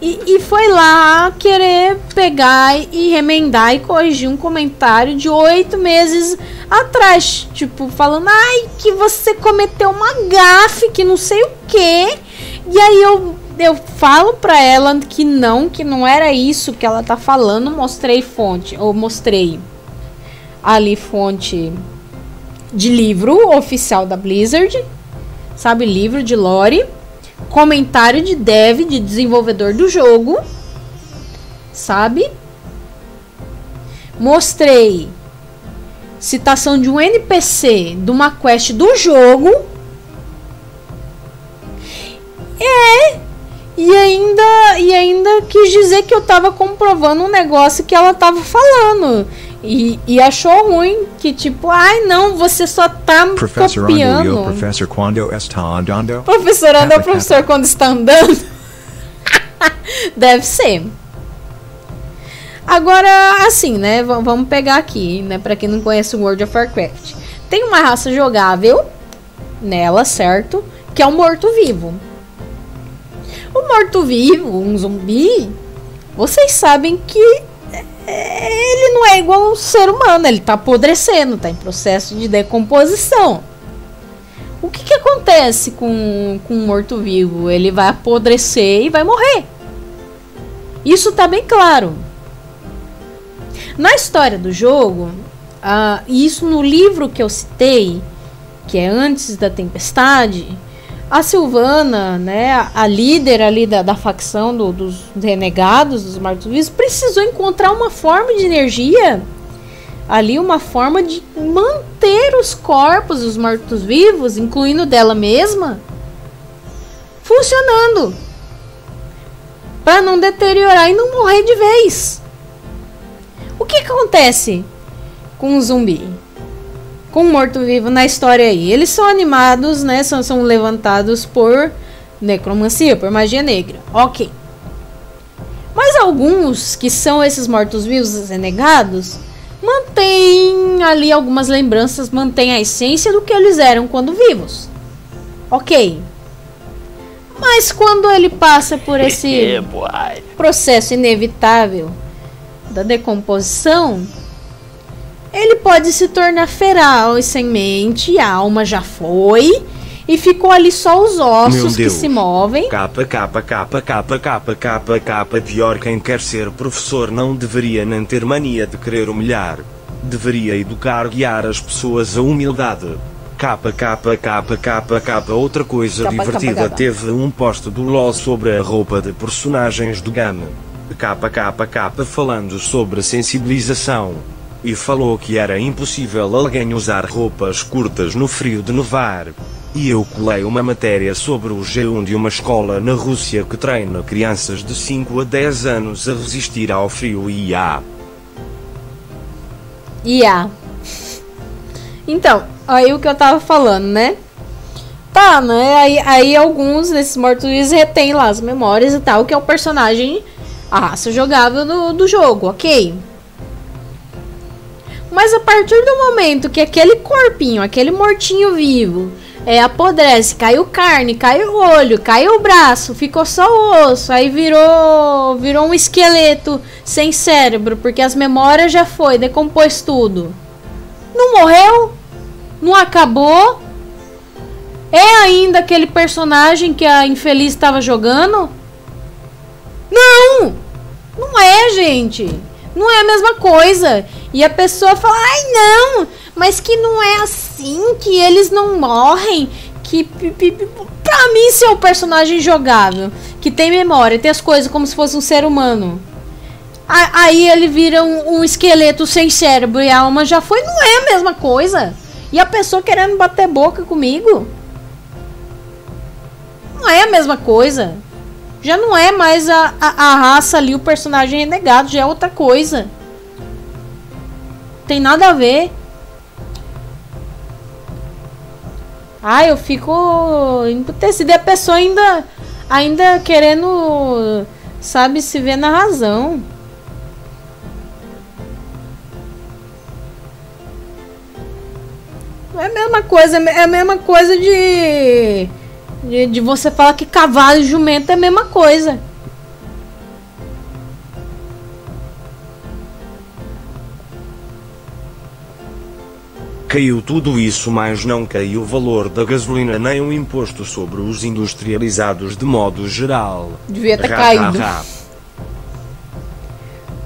e, e, foi lá querer pegar e remendar e corrigir um comentário de oito meses atrás. Tipo, falando, ai, que você cometeu uma gafe, que não sei o quê. E aí eu, eu falo pra ela que não, que não era isso que ela tá falando. Mostrei fonte, ou mostrei ali fonte de livro oficial da Blizzard. Sabe, livro de lore comentário de dev, de desenvolvedor do jogo, sabe? Mostrei citação de um NPC de uma quest do jogo. É. E ainda, e ainda quis dizer que eu tava comprovando um negócio que ela tava falando. E, e, achou ruim que tipo, ai não, você só tá Professor copiando. Ando, professor quando está andando? Professor Ando é o professor quando está andando? Deve ser. Agora, assim, né? Vamos pegar aqui, né? Pra quem não conhece o World of Warcraft. Tem uma raça jogável nela, certo? Que é o morto-vivo. O morto-vivo, um zumbi, vocês sabem que ele não é igual ao ser humano, ele está apodrecendo, está em processo de decomposição. O que, que acontece com, com um morto-vivo? Ele vai apodrecer e vai morrer. Isso está bem claro. Na história do jogo, uh, isso no livro que eu citei, que é Antes da Tempestade, a Silvana, né, a líder ali da, da facção do, dos renegados, dos mortos-vivos, precisou encontrar uma forma de energia ali, uma forma de manter os corpos dos mortos-vivos, incluindo dela mesma, funcionando. Para não deteriorar e não morrer de vez. O que, acontece com um zumbi? Com um morto-vivo na história aí. Eles são animados, né? São, são levantados por necromancia, por magia negra. Ok. Mas alguns que são esses mortos-vivos renegados mantêm ali algumas lembranças, mantêm a essência do que eles eram quando vivos. Ok. Mas quando ele passa por esse processo inevitável da decomposição, ele pode se tornar feral e sem mente, a alma já foi, e ficou ali só os ossos que se movem. Capa, capa, capa, capa, capa, capa, capa. Pior quem quer ser professor não deveria nem ter mania de querer humilhar. Deveria educar, guiar as pessoas à humildade. Capa, capa, capa, capa, capa. Outra coisa Capa, divertida capa, capa. teve um post do LOL sobre a roupa de personagens do game. Capa, capa, capa falando sobre sensibilização. E falou que era impossível alguém usar roupas curtas no frio de nevar. E eu colei uma matéria sobre o G1 de uma escola na Rússia que treina crianças de 5 a 10 anos a resistir ao frio e a. IA. Então, aí o que eu tava falando, né? Tá, né? Aí, aí alguns desses mortos retêm lá as memórias e tal, que é o personagem, a raça jogável do, do jogo, ok? Mas a partir do momento que aquele corpinho, aquele mortinho vivo, é, apodrece, caiu carne, caiu o olho, caiu o braço, ficou só o osso, aí virou, virou um esqueleto sem cérebro, porque as memórias já foi, decompôs tudo. Não morreu? Não acabou? É ainda aquele personagem que a infeliz estava jogando? Não! Não é, gente. Não é a mesma coisa. E a pessoa fala, ai não, mas que não é assim, que eles não morrem, que pra mim se é um personagem jogável, que tem memória, tem as coisas como se fosse um ser humano. Aí ele vira um, um esqueleto sem cérebro e a alma já foi, não é a mesma coisa. E a pessoa querendo bater boca comigo. Não é a mesma coisa. Já não é mais a, a, a raça ali, o personagem renegado, já é outra coisa. Tem nada a ver. Ah, eu fico emputecida. E a pessoa ainda, ainda querendo, sabe, se ver na razão. É a mesma coisa, é a mesma coisa de, de, de você falar que cavalo e jumento é a mesma coisa. Caiu tudo isso, mas não caiu o valor da gasolina nem o imposto sobre os industrializados de modo geral. Devia ter Ra, caído.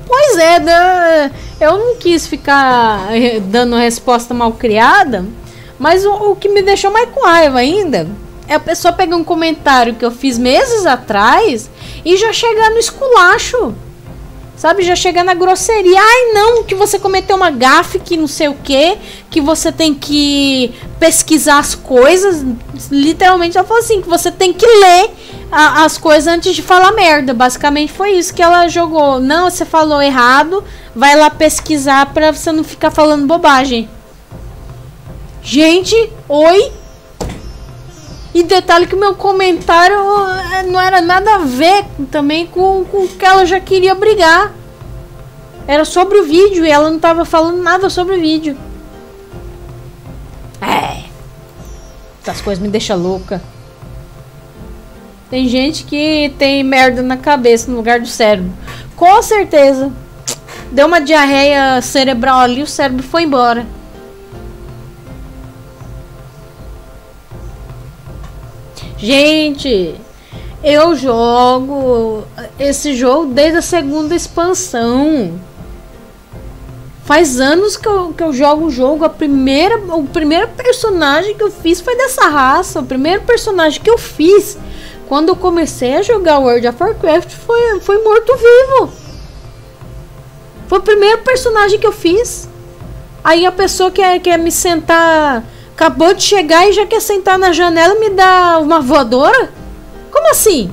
Pois é, né? eu não quis ficar eh, dando resposta mal criada, mas o, o que me deixou mais com raiva ainda é a pessoa pegar um comentário que eu fiz meses atrás e já chegar no esculacho. Sabe, já chegar na grosseria. Ai, não, que você cometeu uma gafe, que não sei o que, que você tem que pesquisar as coisas. Literalmente, ela falou assim: que você tem que ler a- as coisas antes de falar merda. Basicamente foi isso que ela jogou. Não, você falou errado, vai lá pesquisar pra você não ficar falando bobagem. Gente, oi? E detalhe que meu comentário eh, não era nada a ver também com, com o que ela já queria brigar. Era sobre o vídeo e ela não tava falando nada sobre o vídeo. É. Essas coisas me deixam louca. Tem gente que tem merda na cabeça no lugar do cérebro. Com certeza. Deu uma diarreia cerebral ali, o cérebro foi embora. Gente, eu jogo esse jogo desde a segunda expansão. Faz anos que eu, que eu jogo o jogo. A primeira, o primeiro personagem que eu fiz foi dessa raça. O primeiro personagem que eu fiz quando eu comecei a jogar World of Warcraft foi, foi morto-vivo. Foi o primeiro personagem que eu fiz. Aí a pessoa quer, quer me sentar. Acabou de chegar e já quer sentar na janela e me dar uma voadora? Como assim?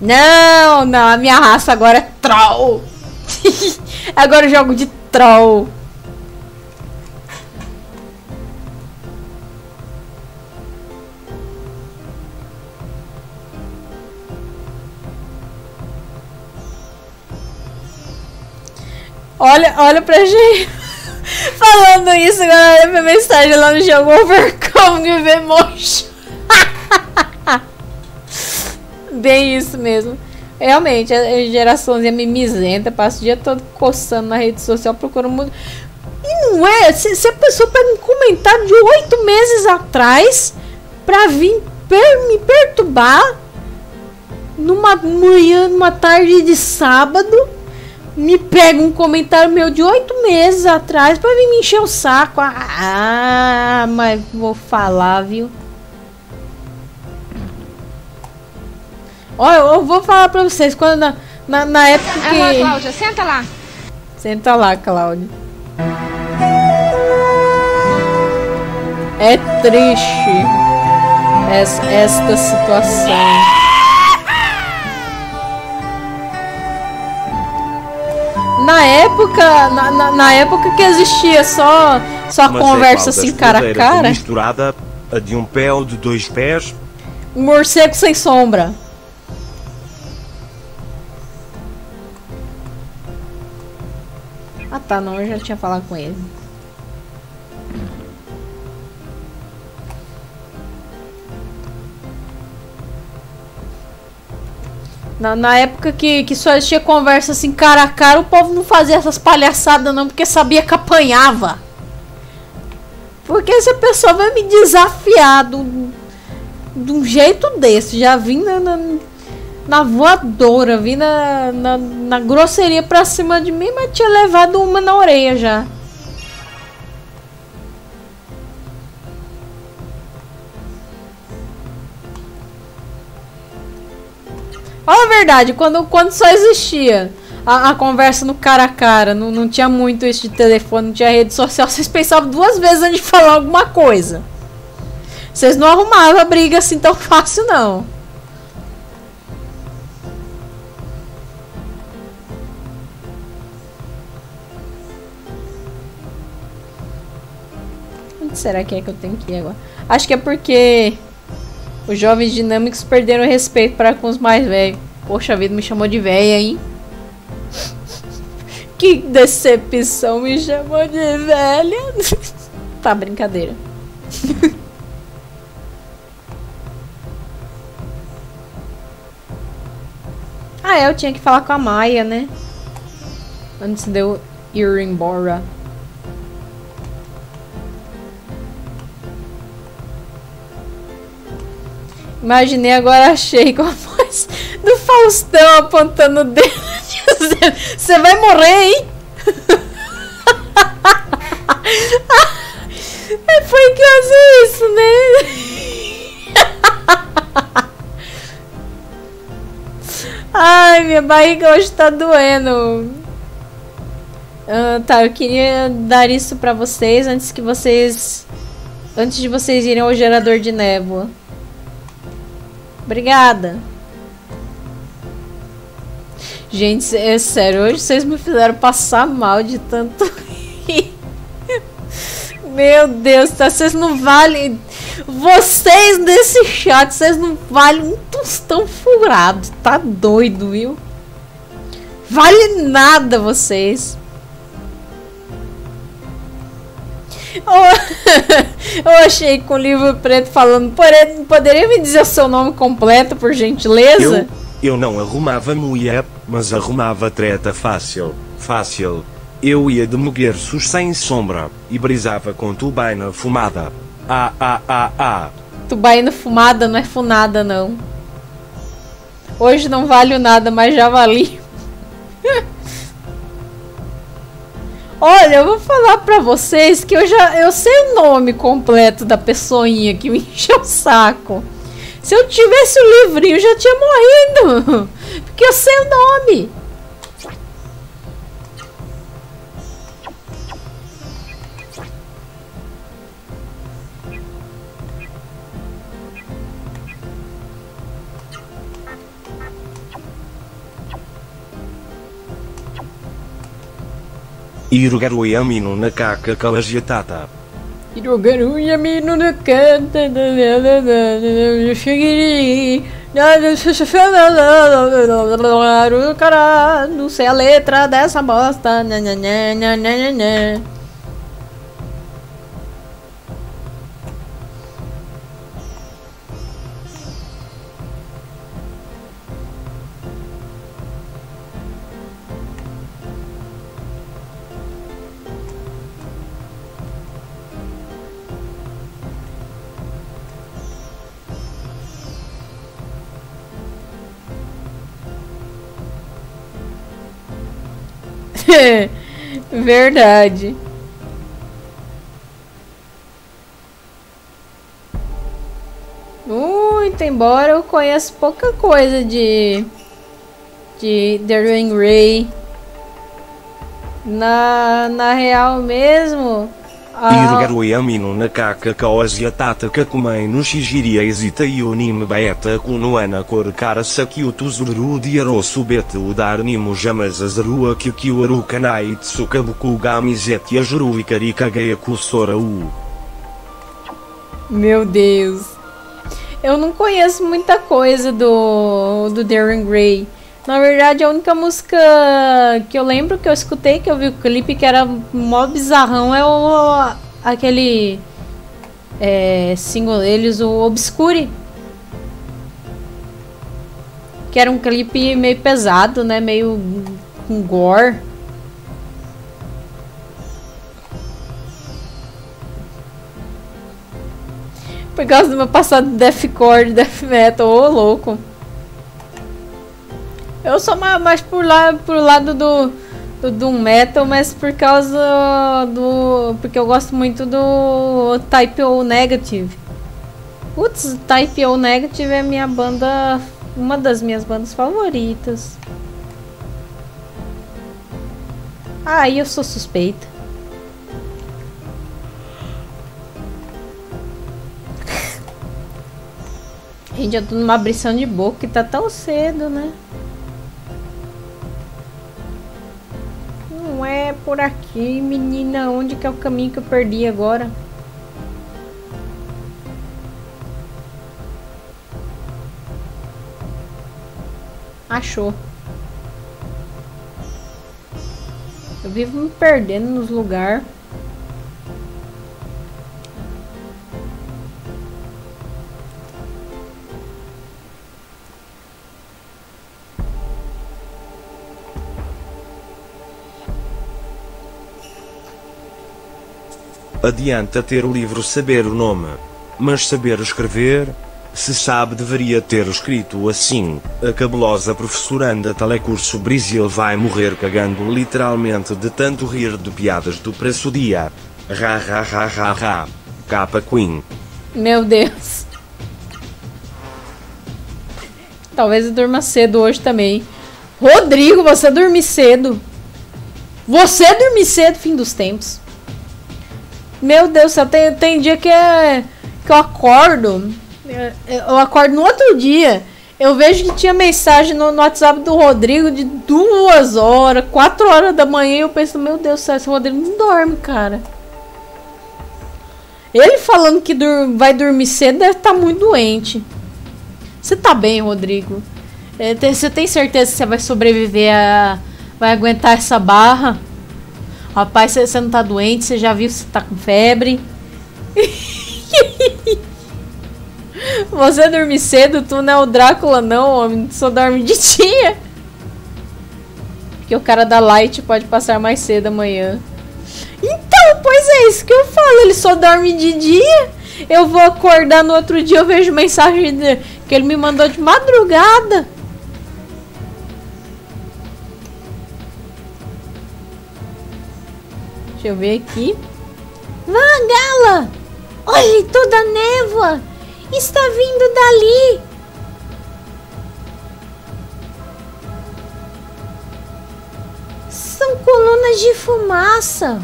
Não, não, a minha raça agora é troll. agora eu jogo de troll. Olha, olha pra gente. Falando isso, olha pra mensagem lá no jogo Overcome Give Emotion. Bem isso mesmo. Realmente, a a geraçãozinha mimizenta, passa o dia todo coçando na rede social, procurando muito. não é. Se, se a pessoa pega um comentário de oito meses atrás pra vir per- me perturbar numa manhã, numa tarde de sábado, me pega um comentário meu de oito meses atrás pra vir me encher o saco. Ah, mas vou falar, viu? Olha, eu vou falar pra vocês, quando na, na, na época que... Aham, Cláudia, senta lá. Senta lá, Cláudia. É triste essa, esta situação. Na época, na, na, na época que existia só, só Mas é conversa assim cara a cara, Misturada, a de um pé ou de dois pés, um morcego sem sombra. Ah tá, não, eu já tinha falado com ele. Na, na época que, que só existia conversa assim cara a cara, o povo não fazia essas palhaçadas não, porque sabia que apanhava. Porque se a pessoa vai me desafiar do, de um jeito desse, já vim na, na, na voadora, vim na, na, na grosseria pra cima de mim, mas tinha levado uma na orelha já. Fala a verdade, quando, quando só existia a, a conversa no cara a cara, não, não tinha muito isso de telefone, não tinha rede social, vocês pensavam duas vezes antes de falar alguma coisa. Vocês não arrumavam a briga assim tão fácil, não. Onde será que é que eu tenho que ir agora? Acho que é porque os jovens dinâmicos perderam respeito para com os mais velhos. Poxa vida, me chamou de velha, hein? Que decepção, me chamou de velha. tá, brincadeira. ah, é, eu tinha que falar com a Maia, né? Antes de eu ir embora. Imaginei agora achei com a voz do Faustão apontando o dedo Você vai morrer, hein? É, Foi quase isso, né? Ai, minha barriga hoje tá doendo. Ah, tá, eu queria dar isso pra vocês antes que vocês. Antes de vocês irem ao gerador de névoa. Obrigada. Gente, é sério, hoje vocês me fizeram passar mal de tanto rir. Meu Deus, tá, vocês não valem. Vocês nesse chat, vocês não valem um tostão furado. Tá doido, viu? Vale nada vocês. Eu, eu achei com o livro preto falando. "Pode- Poderia me dizer o seu nome completo, por gentileza? eu, eu não arrumava mulher, mas arrumava treta fácil, fácil. Eu ia de moguerços sem sombra, e brisava com tubaina fumada. Ah, ah, ah, ah. Tubaína fumada não é funada, não. Hoje não vale nada, mas já vali. Olha, eu vou falar pra vocês que eu já eu sei o nome completo da pessoinha que me encheu o saco. Se eu tivesse o livrinho, eu já tinha morrido. Porque eu sei o nome. Irugaruiamino na caca calagiatata. Irogaruya mino no canta Eu cheguei não sei a letra dessa bosta Verdade. Muito embora eu conheça pouca coisa de de Ring Ray. Na, na real mesmo. Yamino Nakaka Kaosia Tata Kakumei no Shijiria Ezita Yonim Baeta Kunuana Kor Kara Sakyutu Zuru Diarosu Bete Udar Nimo Jamas Azarua Kyukiwaru Kanai Tsukabuku Gamizet Yajuru Ikari Kagaya Kusora U. Meu Deus. Eu não conheço muita coisa do, do Darren Gray. Na verdade, a única música que eu lembro que eu escutei, que eu vi o clipe, que era mó bizarrão, é o aquele é, single deles, o Obscure. Que era um clipe meio pesado, né? Meio com gore. Por causa do meu passado de deathcore, de death metal, ô louco. Eu sou mais, por lá, por lado do, do doom metal, mas por causa do, porque eu gosto muito do Type O Negative. Putz, Type O Negative é minha banda, uma das minhas bandas favoritas. Ah, e eu sou suspeita. Gente, eu tô numa abrição de boca e tá tão cedo, né? Não é por aqui, menina. Onde que é o caminho que eu perdi agora? Achou. Eu vivo me perdendo nos lugares. Adianta ter o livro saber o nome. Mas saber escrever? Se sabe deveria ter escrito assim. A cabulosa professoranda telecurso Brasil vai morrer cagando literalmente de tanto rir de piadas do preço dia. Ra ra ra ra ra. Capa Queen. Meu Deus. Talvez eu durma cedo hoje também. Rodrigo, você dorme cedo. Você dorme cedo, fim dos tempos. Meu Deus, do céu, tem, tem dia que, é, que eu acordo. Eu acordo no outro dia. Eu vejo que tinha mensagem no, no WhatsApp do Rodrigo de duas horas, quatro horas da manhã. E eu penso, meu Deus do céu, esse Rodrigo não dorme, cara. Ele falando que dur- vai dormir cedo deve estar muito doente. Você tá bem, Rodrigo? É, Você tem certeza que você vai sobreviver a. Vai aguentar essa barra? Rapaz, você não tá doente? Você já viu se tá com febre? Você dorme cedo, tu não é o Drácula, não, homem. Só dorme de dia. Porque o cara da Light pode passar mais cedo amanhã. Então, pois é isso que eu falo. Ele só dorme de dia. Eu vou acordar no outro dia, eu vejo mensagem que ele me mandou de madrugada. Deixa eu ver aqui. Vangala! Olhe toda a névoa! Está vindo dali! São colunas de fumaça!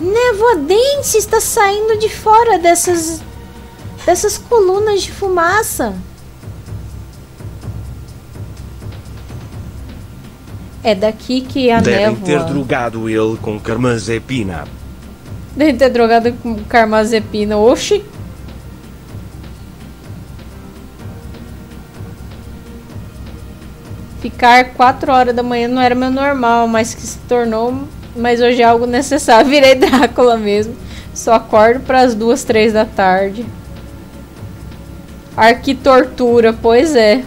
Névoa densa está saindo de fora dessas dessas colunas de fumaça. É daqui que a Devem névoa. ter drogado ele com carmazepina. Deve ter drogado com carmazepina. Oxi. Ficar 4 horas da manhã não era meu normal, mas que se tornou. Mas hoje é algo necessário. Virei Drácula mesmo. Só acordo para as duas, três da tarde. Arquitortura, pois é.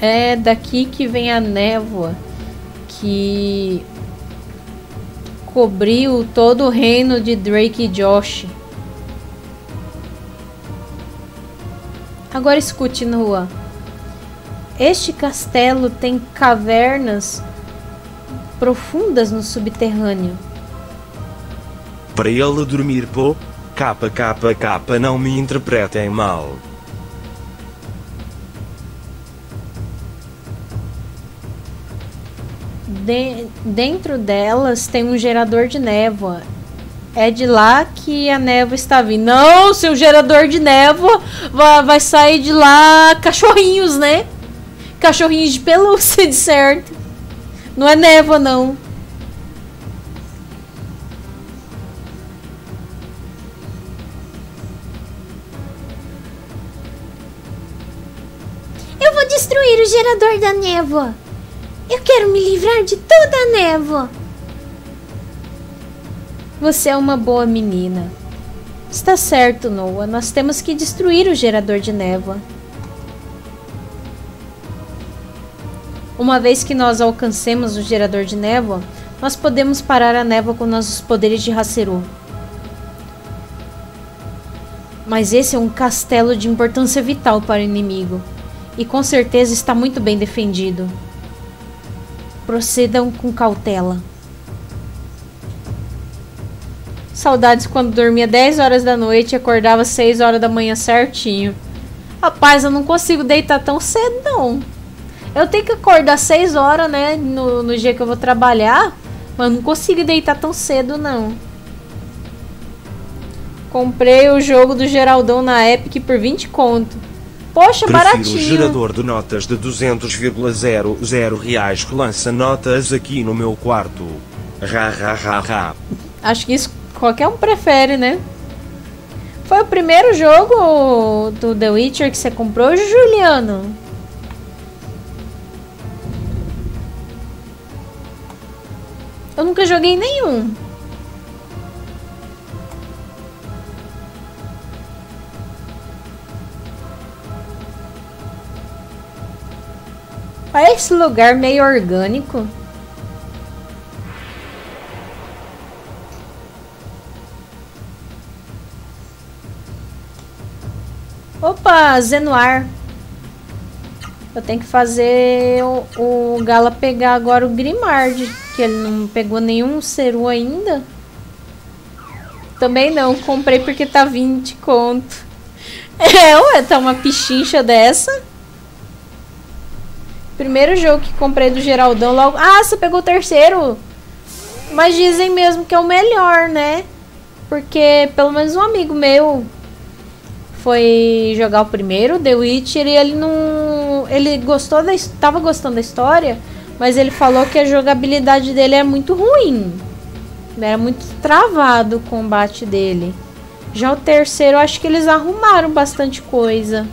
É daqui que vem a névoa que cobriu todo o reino de Drake e Josh. Agora escute, Noah. Este castelo tem cavernas profundas no subterrâneo. Para ele dormir pô, capa capa capa não me interpretem mal. De- dentro delas tem um gerador de névoa. É de lá que a névoa está vindo. Não, seu gerador de névoa vai, vai sair de lá cachorrinhos, né? Cachorrinhos de pelúcia, de certo. Não é névoa, não. Eu vou destruir o gerador da névoa. Eu quero me livrar de toda a névoa. Você é uma boa menina. Está certo, Noah. Nós temos que destruir o gerador de névoa. Uma vez que nós alcancemos o gerador de névoa, nós podemos parar a névoa com nossos poderes de Haceru. Mas esse é um castelo de importância vital para o inimigo. E com certeza está muito bem defendido. Procedam com cautela. Saudades quando dormia 10 horas da noite e acordava 6 horas da manhã certinho. Rapaz, eu não consigo deitar tão cedo, não. Eu tenho que acordar 6 horas, né? No, no dia que eu vou trabalhar. Mas não consigo deitar tão cedo, não. Comprei o jogo do Geraldão na Epic por 20 conto. Poxa, Prefiro o baratinho. gerador de notas de 200,00 reais que lança notas aqui no meu quarto. Ra ra ra ra. Acho que isso qualquer um prefere, né? Foi o primeiro jogo do The Witcher que você comprou, Juliano? Eu nunca joguei nenhum. Olha esse lugar meio orgânico. Opa, Zenoir. Eu tenho que fazer o, o Gala pegar agora o Grimard, que ele não pegou nenhum Ceru ainda. Também não, comprei porque tá 20 conto. É, ué, tá uma pichincha dessa. Primeiro jogo que comprei do Geraldão logo. Ah, você pegou o terceiro? Mas dizem mesmo que é o melhor, né? Porque pelo menos um amigo meu foi jogar o primeiro, The Witcher, e ele não. Ele gostou da. Tava gostando da história, mas ele falou que a jogabilidade dele é muito ruim. Era muito travado o combate dele. Já o terceiro, acho que eles arrumaram bastante coisa.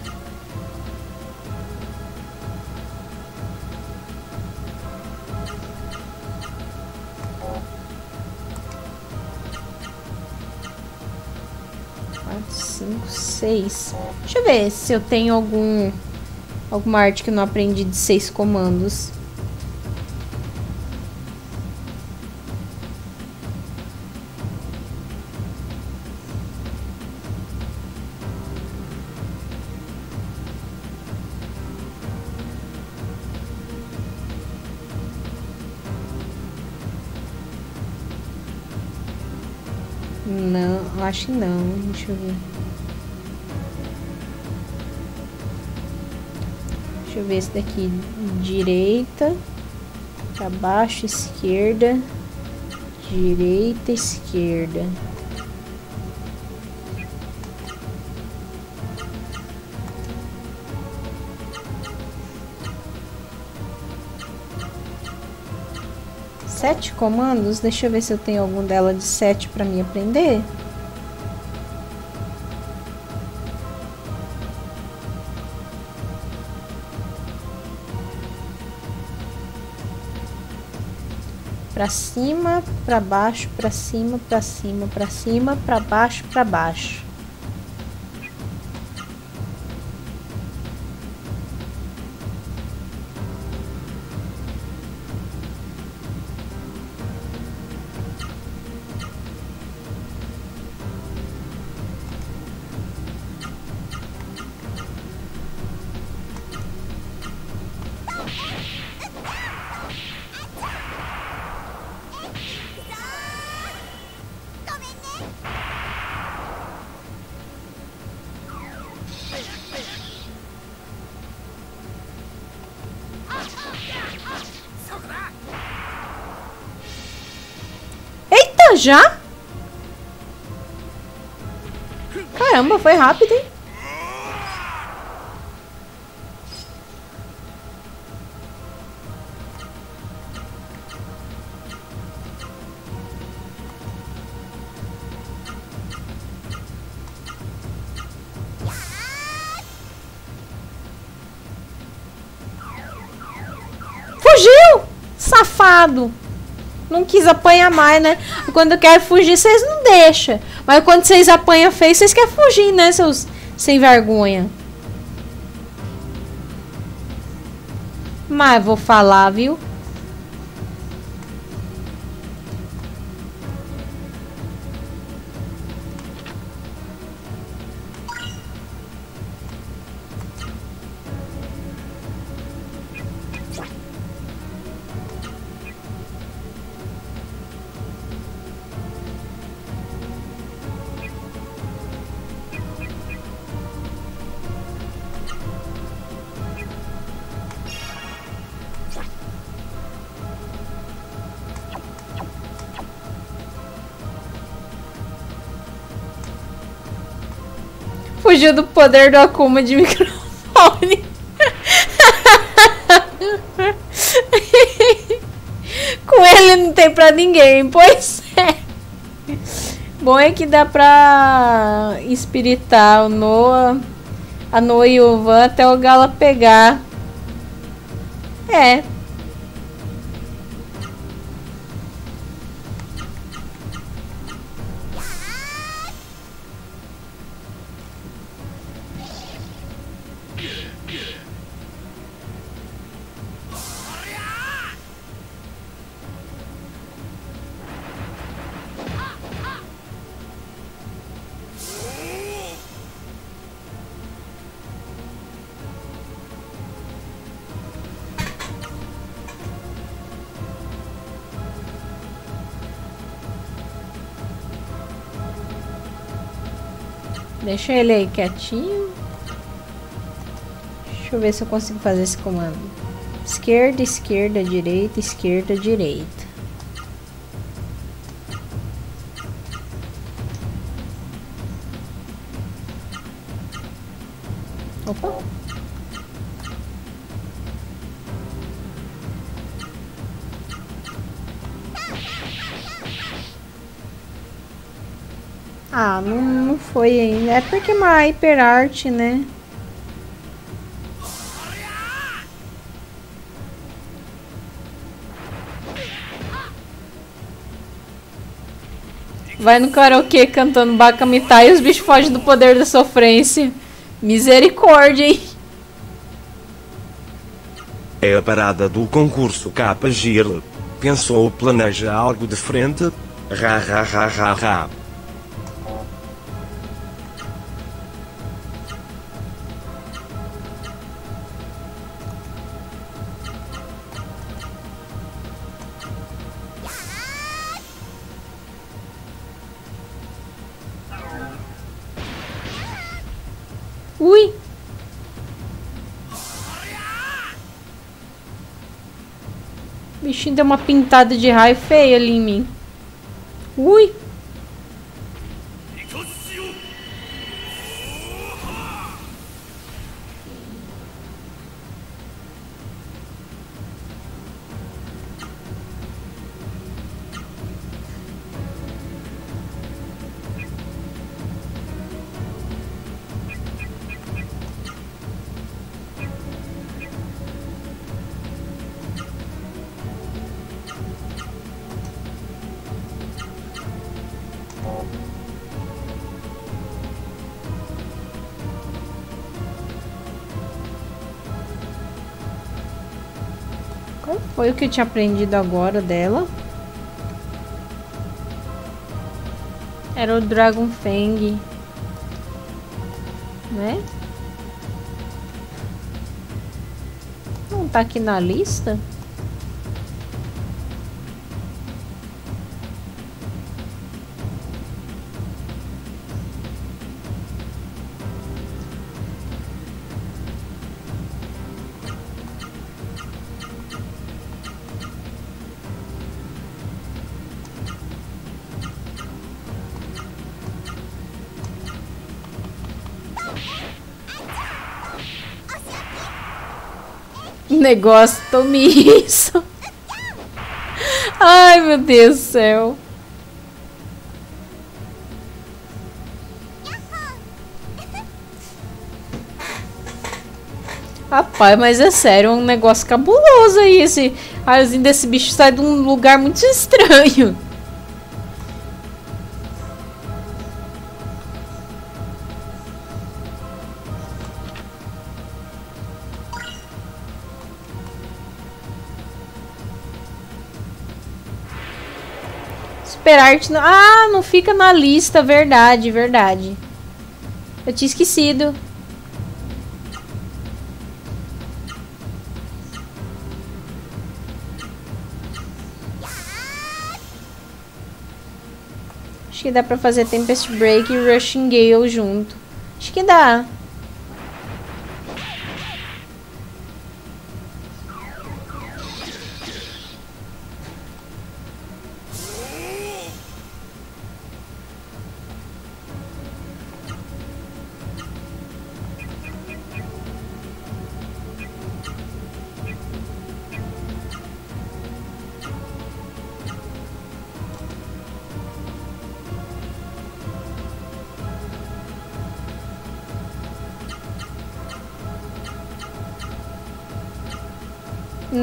Quatro, cinco, seis. Deixa eu ver se eu tenho algum alguma arte que eu não aprendi de seis comandos. Não, acho que não. Deixa eu ver. Deixa eu ver esse daqui. Direita. Pra baixo, esquerda. Direita, esquerda. Sete comandos? Deixa eu ver se eu tenho algum dela de sete pra me aprender. Pra cima, pra baixo, pra cima, pra cima, pra cima, pra baixo, pra baixo. Já? Caramba, foi rápido, hein? Fugiu! Safado! Não quis apanhar mais, né? Quando quer fugir, vocês não deixam. Mas quando vocês apanham feio, vocês querem fugir, né, seus sem vergonha? Mas vou falar, viu? Fugiu do poder do Akuma de microfone. Com ele não tem pra ninguém, pois é. Bom é que dá pra espiritar o Noah, a Noah e o Van até o Gala pegar. É. Deixa ele aí quietinho. Deixa eu ver se eu consigo fazer esse comando. Esquerda, esquerda, direita, esquerda, direita. Opa. Ah, não, não foi ainda. É porque é uma hyperarte, né? Vai no karaokê cantando Bacamitai e os bichos fogem do poder da sofrência. Misericórdia, hein? É a parada do concurso Capa Gil. Pensou, planeja algo de frente? Ra ra ra ra ra. Bichinho deu uma pintada de raio feia ali em mim. Ui! Foi o que eu tinha aprendido agora dela? Era o Dragon Fang. Né? Não tá aqui na lista? Negócio, tome isso. Ai, meu Deus do céu. Rapaz, mas é sério, é um negócio cabuloso aí. Esse arzinho desse bicho sai de um lugar muito estranho. Super Art. não- Ah, não fica na lista, verdade, verdade. Eu tinha esquecido. Acho que dá pra fazer Tempest Break e Rushing Gale junto. Acho que dá.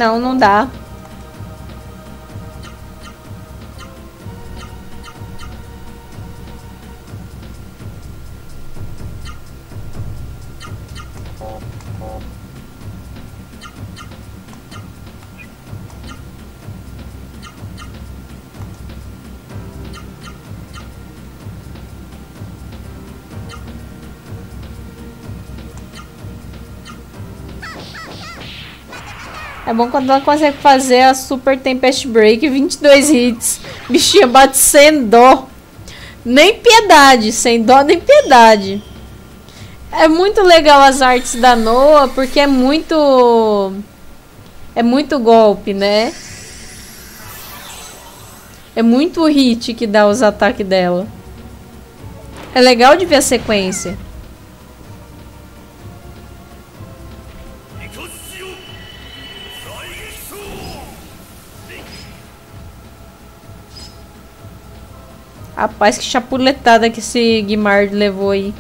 Não, não dá. É bom quando ela consegue fazer a Super Tempest Break 22 hits. Bichinha bate sem dó. Nem piedade, sem dó nem piedade. É muito legal as artes da Noah porque é muito é muito golpe, né? É muito hit que dá os ataques dela. É legal de ver a sequência. Rapaz, que chapuletada que esse Guimard levou aí.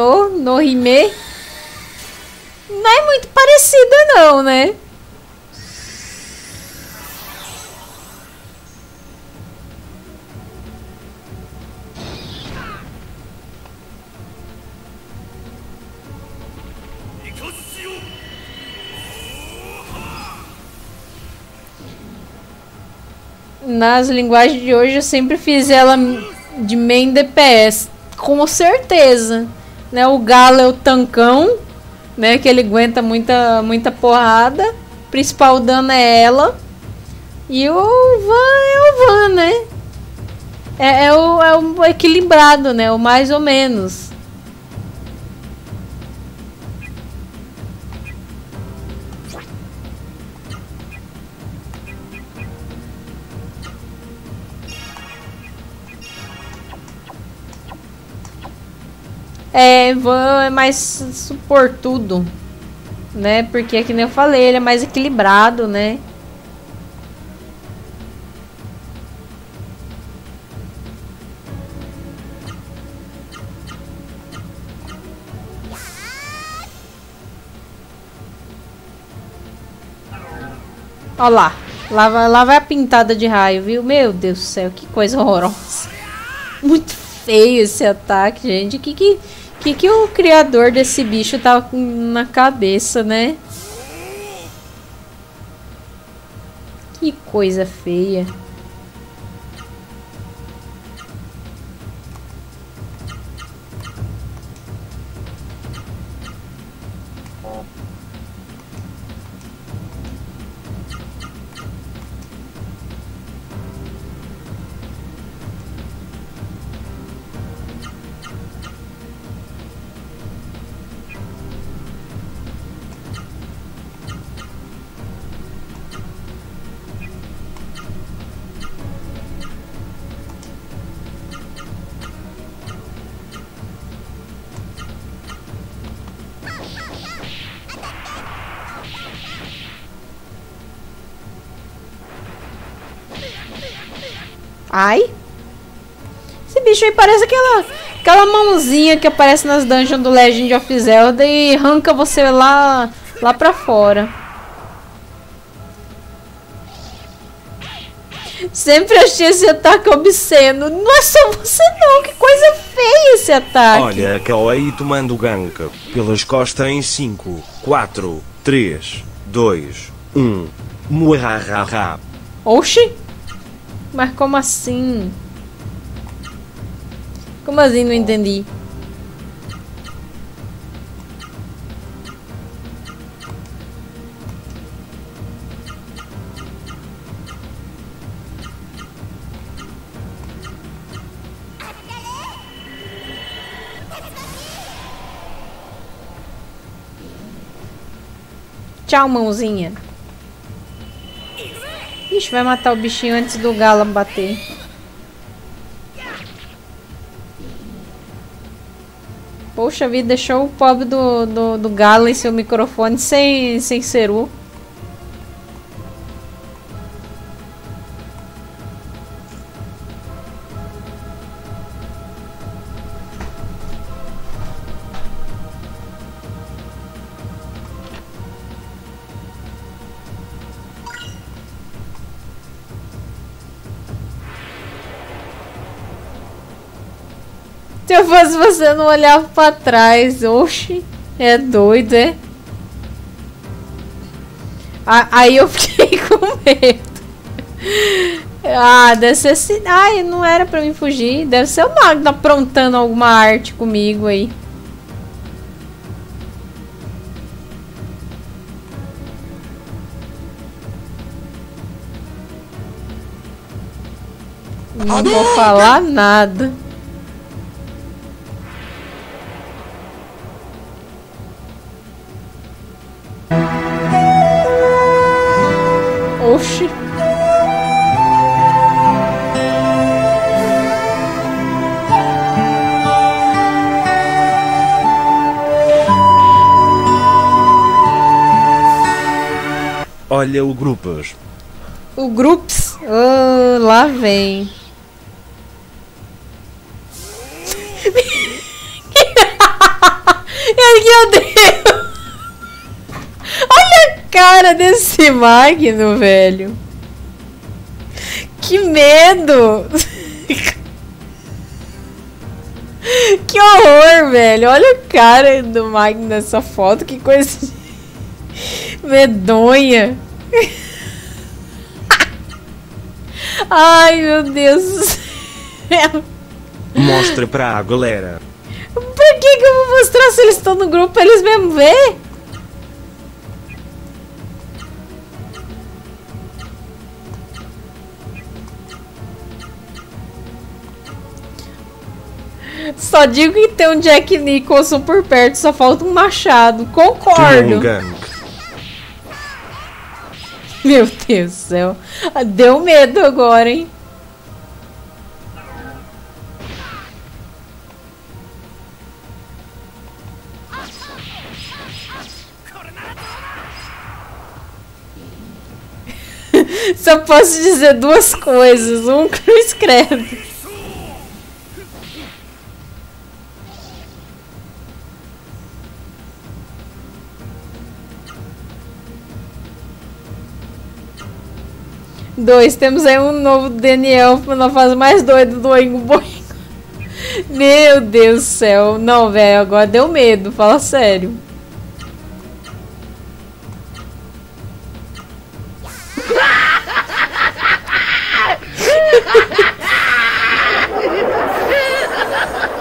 No, no. Não é muito parecida não, né? Nas linguagens de hoje eu sempre fiz ela de main DPS, com certeza. Né, o galo é o tancão, né, que ele aguenta muita muita porrada. Principal dano é ela. E o Van é o Van, né? É, é, o, é o equilibrado, né? O mais ou menos. É, é mais suportudo, né? Porque, que nem eu falei, ele é mais equilibrado, né? Ó lá. Lá vai, lá vai a pintada de raio, viu? Meu Deus do céu, que coisa horrorosa. Muito feio esse ataque, gente. O que que, que que o criador desse bicho com na cabeça, né? Que coisa feia. Ai. Esse bicho aí parece aquela, aquela mãozinha que aparece nas dungeons do Legend of Zelda e arranca você lá, lá pra fora. Sempre achei esse ataque obsceno. Não é só você não, que coisa feia esse ataque. Olha a Kawaii tomando gank pelas costas em 5, 4, 3, 2, 1. Muahahaha. Oxi! Mas como assim? Como assim? Não entendi. Tchau, mãozinha. Ixi, vai matar o bichinho antes do galo bater. Poxa vida, deixou o pobre do, do, do galo em seu microfone sem, sem ceru. Se você, não olhava pra trás. Oxi, é doido, é? Aí eu fiquei com medo. Ah, deve ser assim. Ai, não era pra mim fugir. Deve ser o Magno aprontando alguma arte comigo aí. Não vou falar nada. Olha o grupos. O Groups. Ah, lá vem. Meu Deus! Olha a cara desse Magno, velho. Que medo! Que horror, velho. Olha a cara do Magno nessa foto. Que coisa medonha. Ai, meu Deus do céu. Mostra para a galera. Pra que que eu vou mostrar se eles estão no grupo pra eles mesmo ver? Só digo que tem um Jack Nicholson por perto, só falta um machado. Concordo. Meu Deus do céu. Deu medo agora, hein? Só posso dizer duas coisas. Um cruz credo. Dois, temos aí um novo Daniel na fase mais doida do Oingo Boingo. Meu Deus do céu. Não, velho, agora deu medo, fala sério.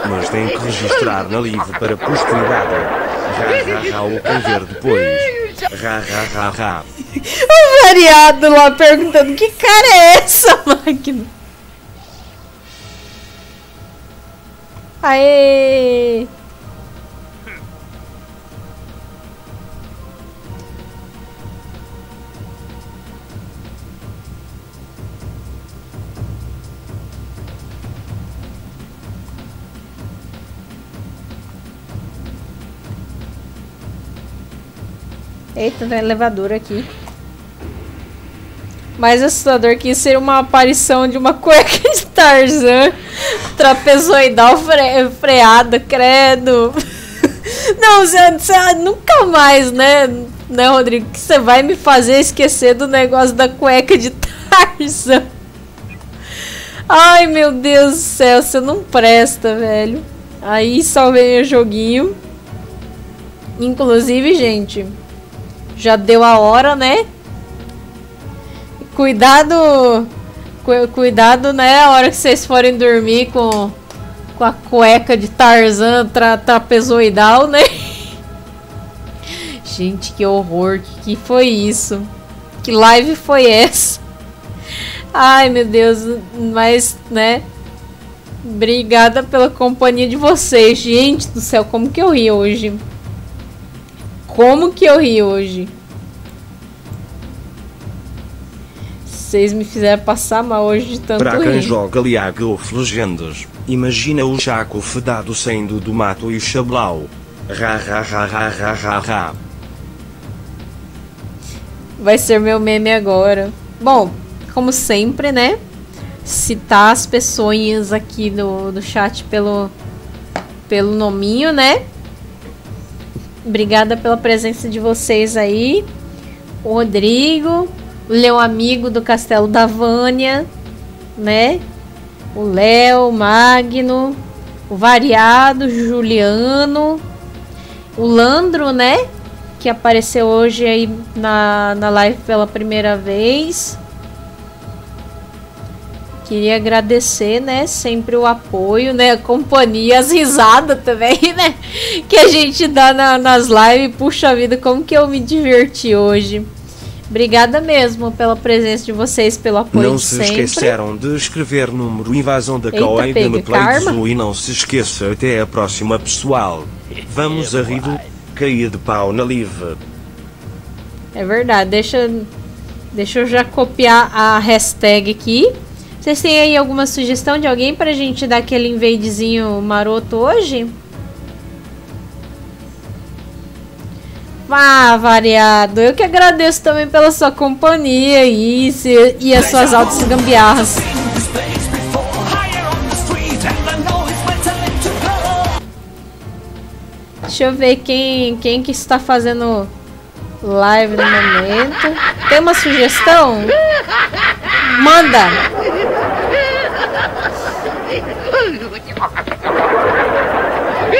Mas tem que registrar na live para posteridade. Já, já, o ver depois. Ra, ra, ra, ra. Variado lá perguntando que cara é essa máquina? Aê! Eita, tem elevador aqui. Mais assustador que isso seria uma aparição de uma cueca de Tarzan trapezoidal fre freada, credo. Não, você, você nunca mais, né, né, Rodrigo? Que você vai me fazer esquecer do negócio da cueca de Tarzan. Ai, meu Deus do céu, você não presta, velho. Aí salvei meu joguinho. Inclusive, gente, já deu a hora, né? Cuidado, cu cuidado, né? A hora que vocês forem dormir com, com a cueca de Tarzan tra trapezoidal, né? Gente, que horror! Que, que foi isso? Que live foi essa? Ai, meu Deus, mas, né? Obrigada pela companhia de vocês. Gente do céu, como que eu ri hoje? Como que eu ri hoje? Vocês me fizeram passar mal hoje de tanto Para quem rir. joga Liago Legendas, imagina o Jaco fedado saindo do mato e o Chablau. Ra ra ra ra ra ra ra. Vai ser meu meme agora. Bom, como sempre, né? Citar as pessoas aqui do, do chat pelo, pelo nominho, né? Obrigada pela presença de vocês aí. O Rodrigo, o meu amigo do Castelo da Vânia, né? O Léo, Magno, o Variado, Juliano, o Landro, né? Que apareceu hoje aí na, na live pela primeira vez. Queria agradecer, né? Sempre o apoio, né? A companhia, as risadas também, né? Que a gente dá na- nas lives. Puxa vida, como que eu me diverti hoje. Obrigada mesmo pela presença de vocês, pelo apoio Não se sempre. esqueceram de escrever número invasão da Kawaii Gameplay. Zoo e não se esqueça até a próxima pessoal. Vamos a rir do cair de pau na live. É verdade, deixa, deixa eu já copiar a hashtag aqui. Vocês têm aí alguma sugestão de alguém pra gente dar aquele invadezinho maroto hoje? Ah, variado. Eu que agradeço também pela sua companhia e, se- e as suas altas gambiarras. Deixa eu ver quem, quem que está fazendo live no momento. Tem uma sugestão? Manda!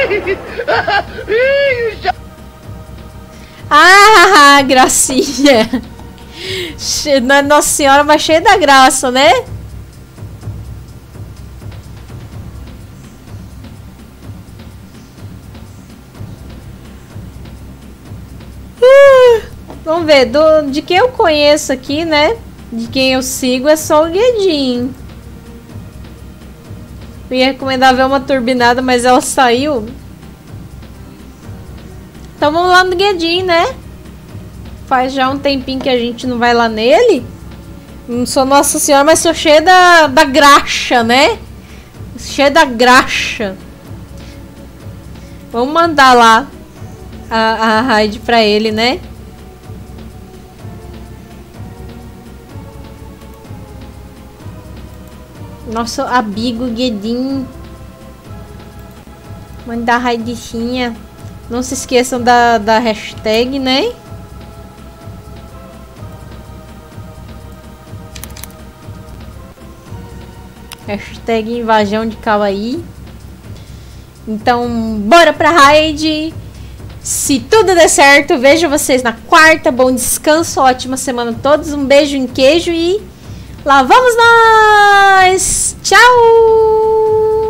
Ah, gracinha! Nossa senhora, mas cheia da graça, né? Uh, vamos ver, do, de quem eu conheço aqui, né? De quem eu sigo é só o Guedinho. Eu ia recomendar ver uma turbinada, mas ela saiu. Então vamos lá no Guedinho, né? Faz já um tempinho que a gente não vai lá nele. Não sou Nossa Senhora, mas sou cheia da, da graxa, né? Cheia da graxa. Vamos mandar lá a, a raid pra ele, né? Nosso amigo Guedin. Mandar raidinha. Não se esqueçam da, da hashtag, né? Hashtag invasão de Kawaii. Então, bora pra raid. Se tudo der certo, vejo vocês na quarta. Bom descanso, ótima semana a todos. Um beijo em queijo e lá vamos nós! Tchau!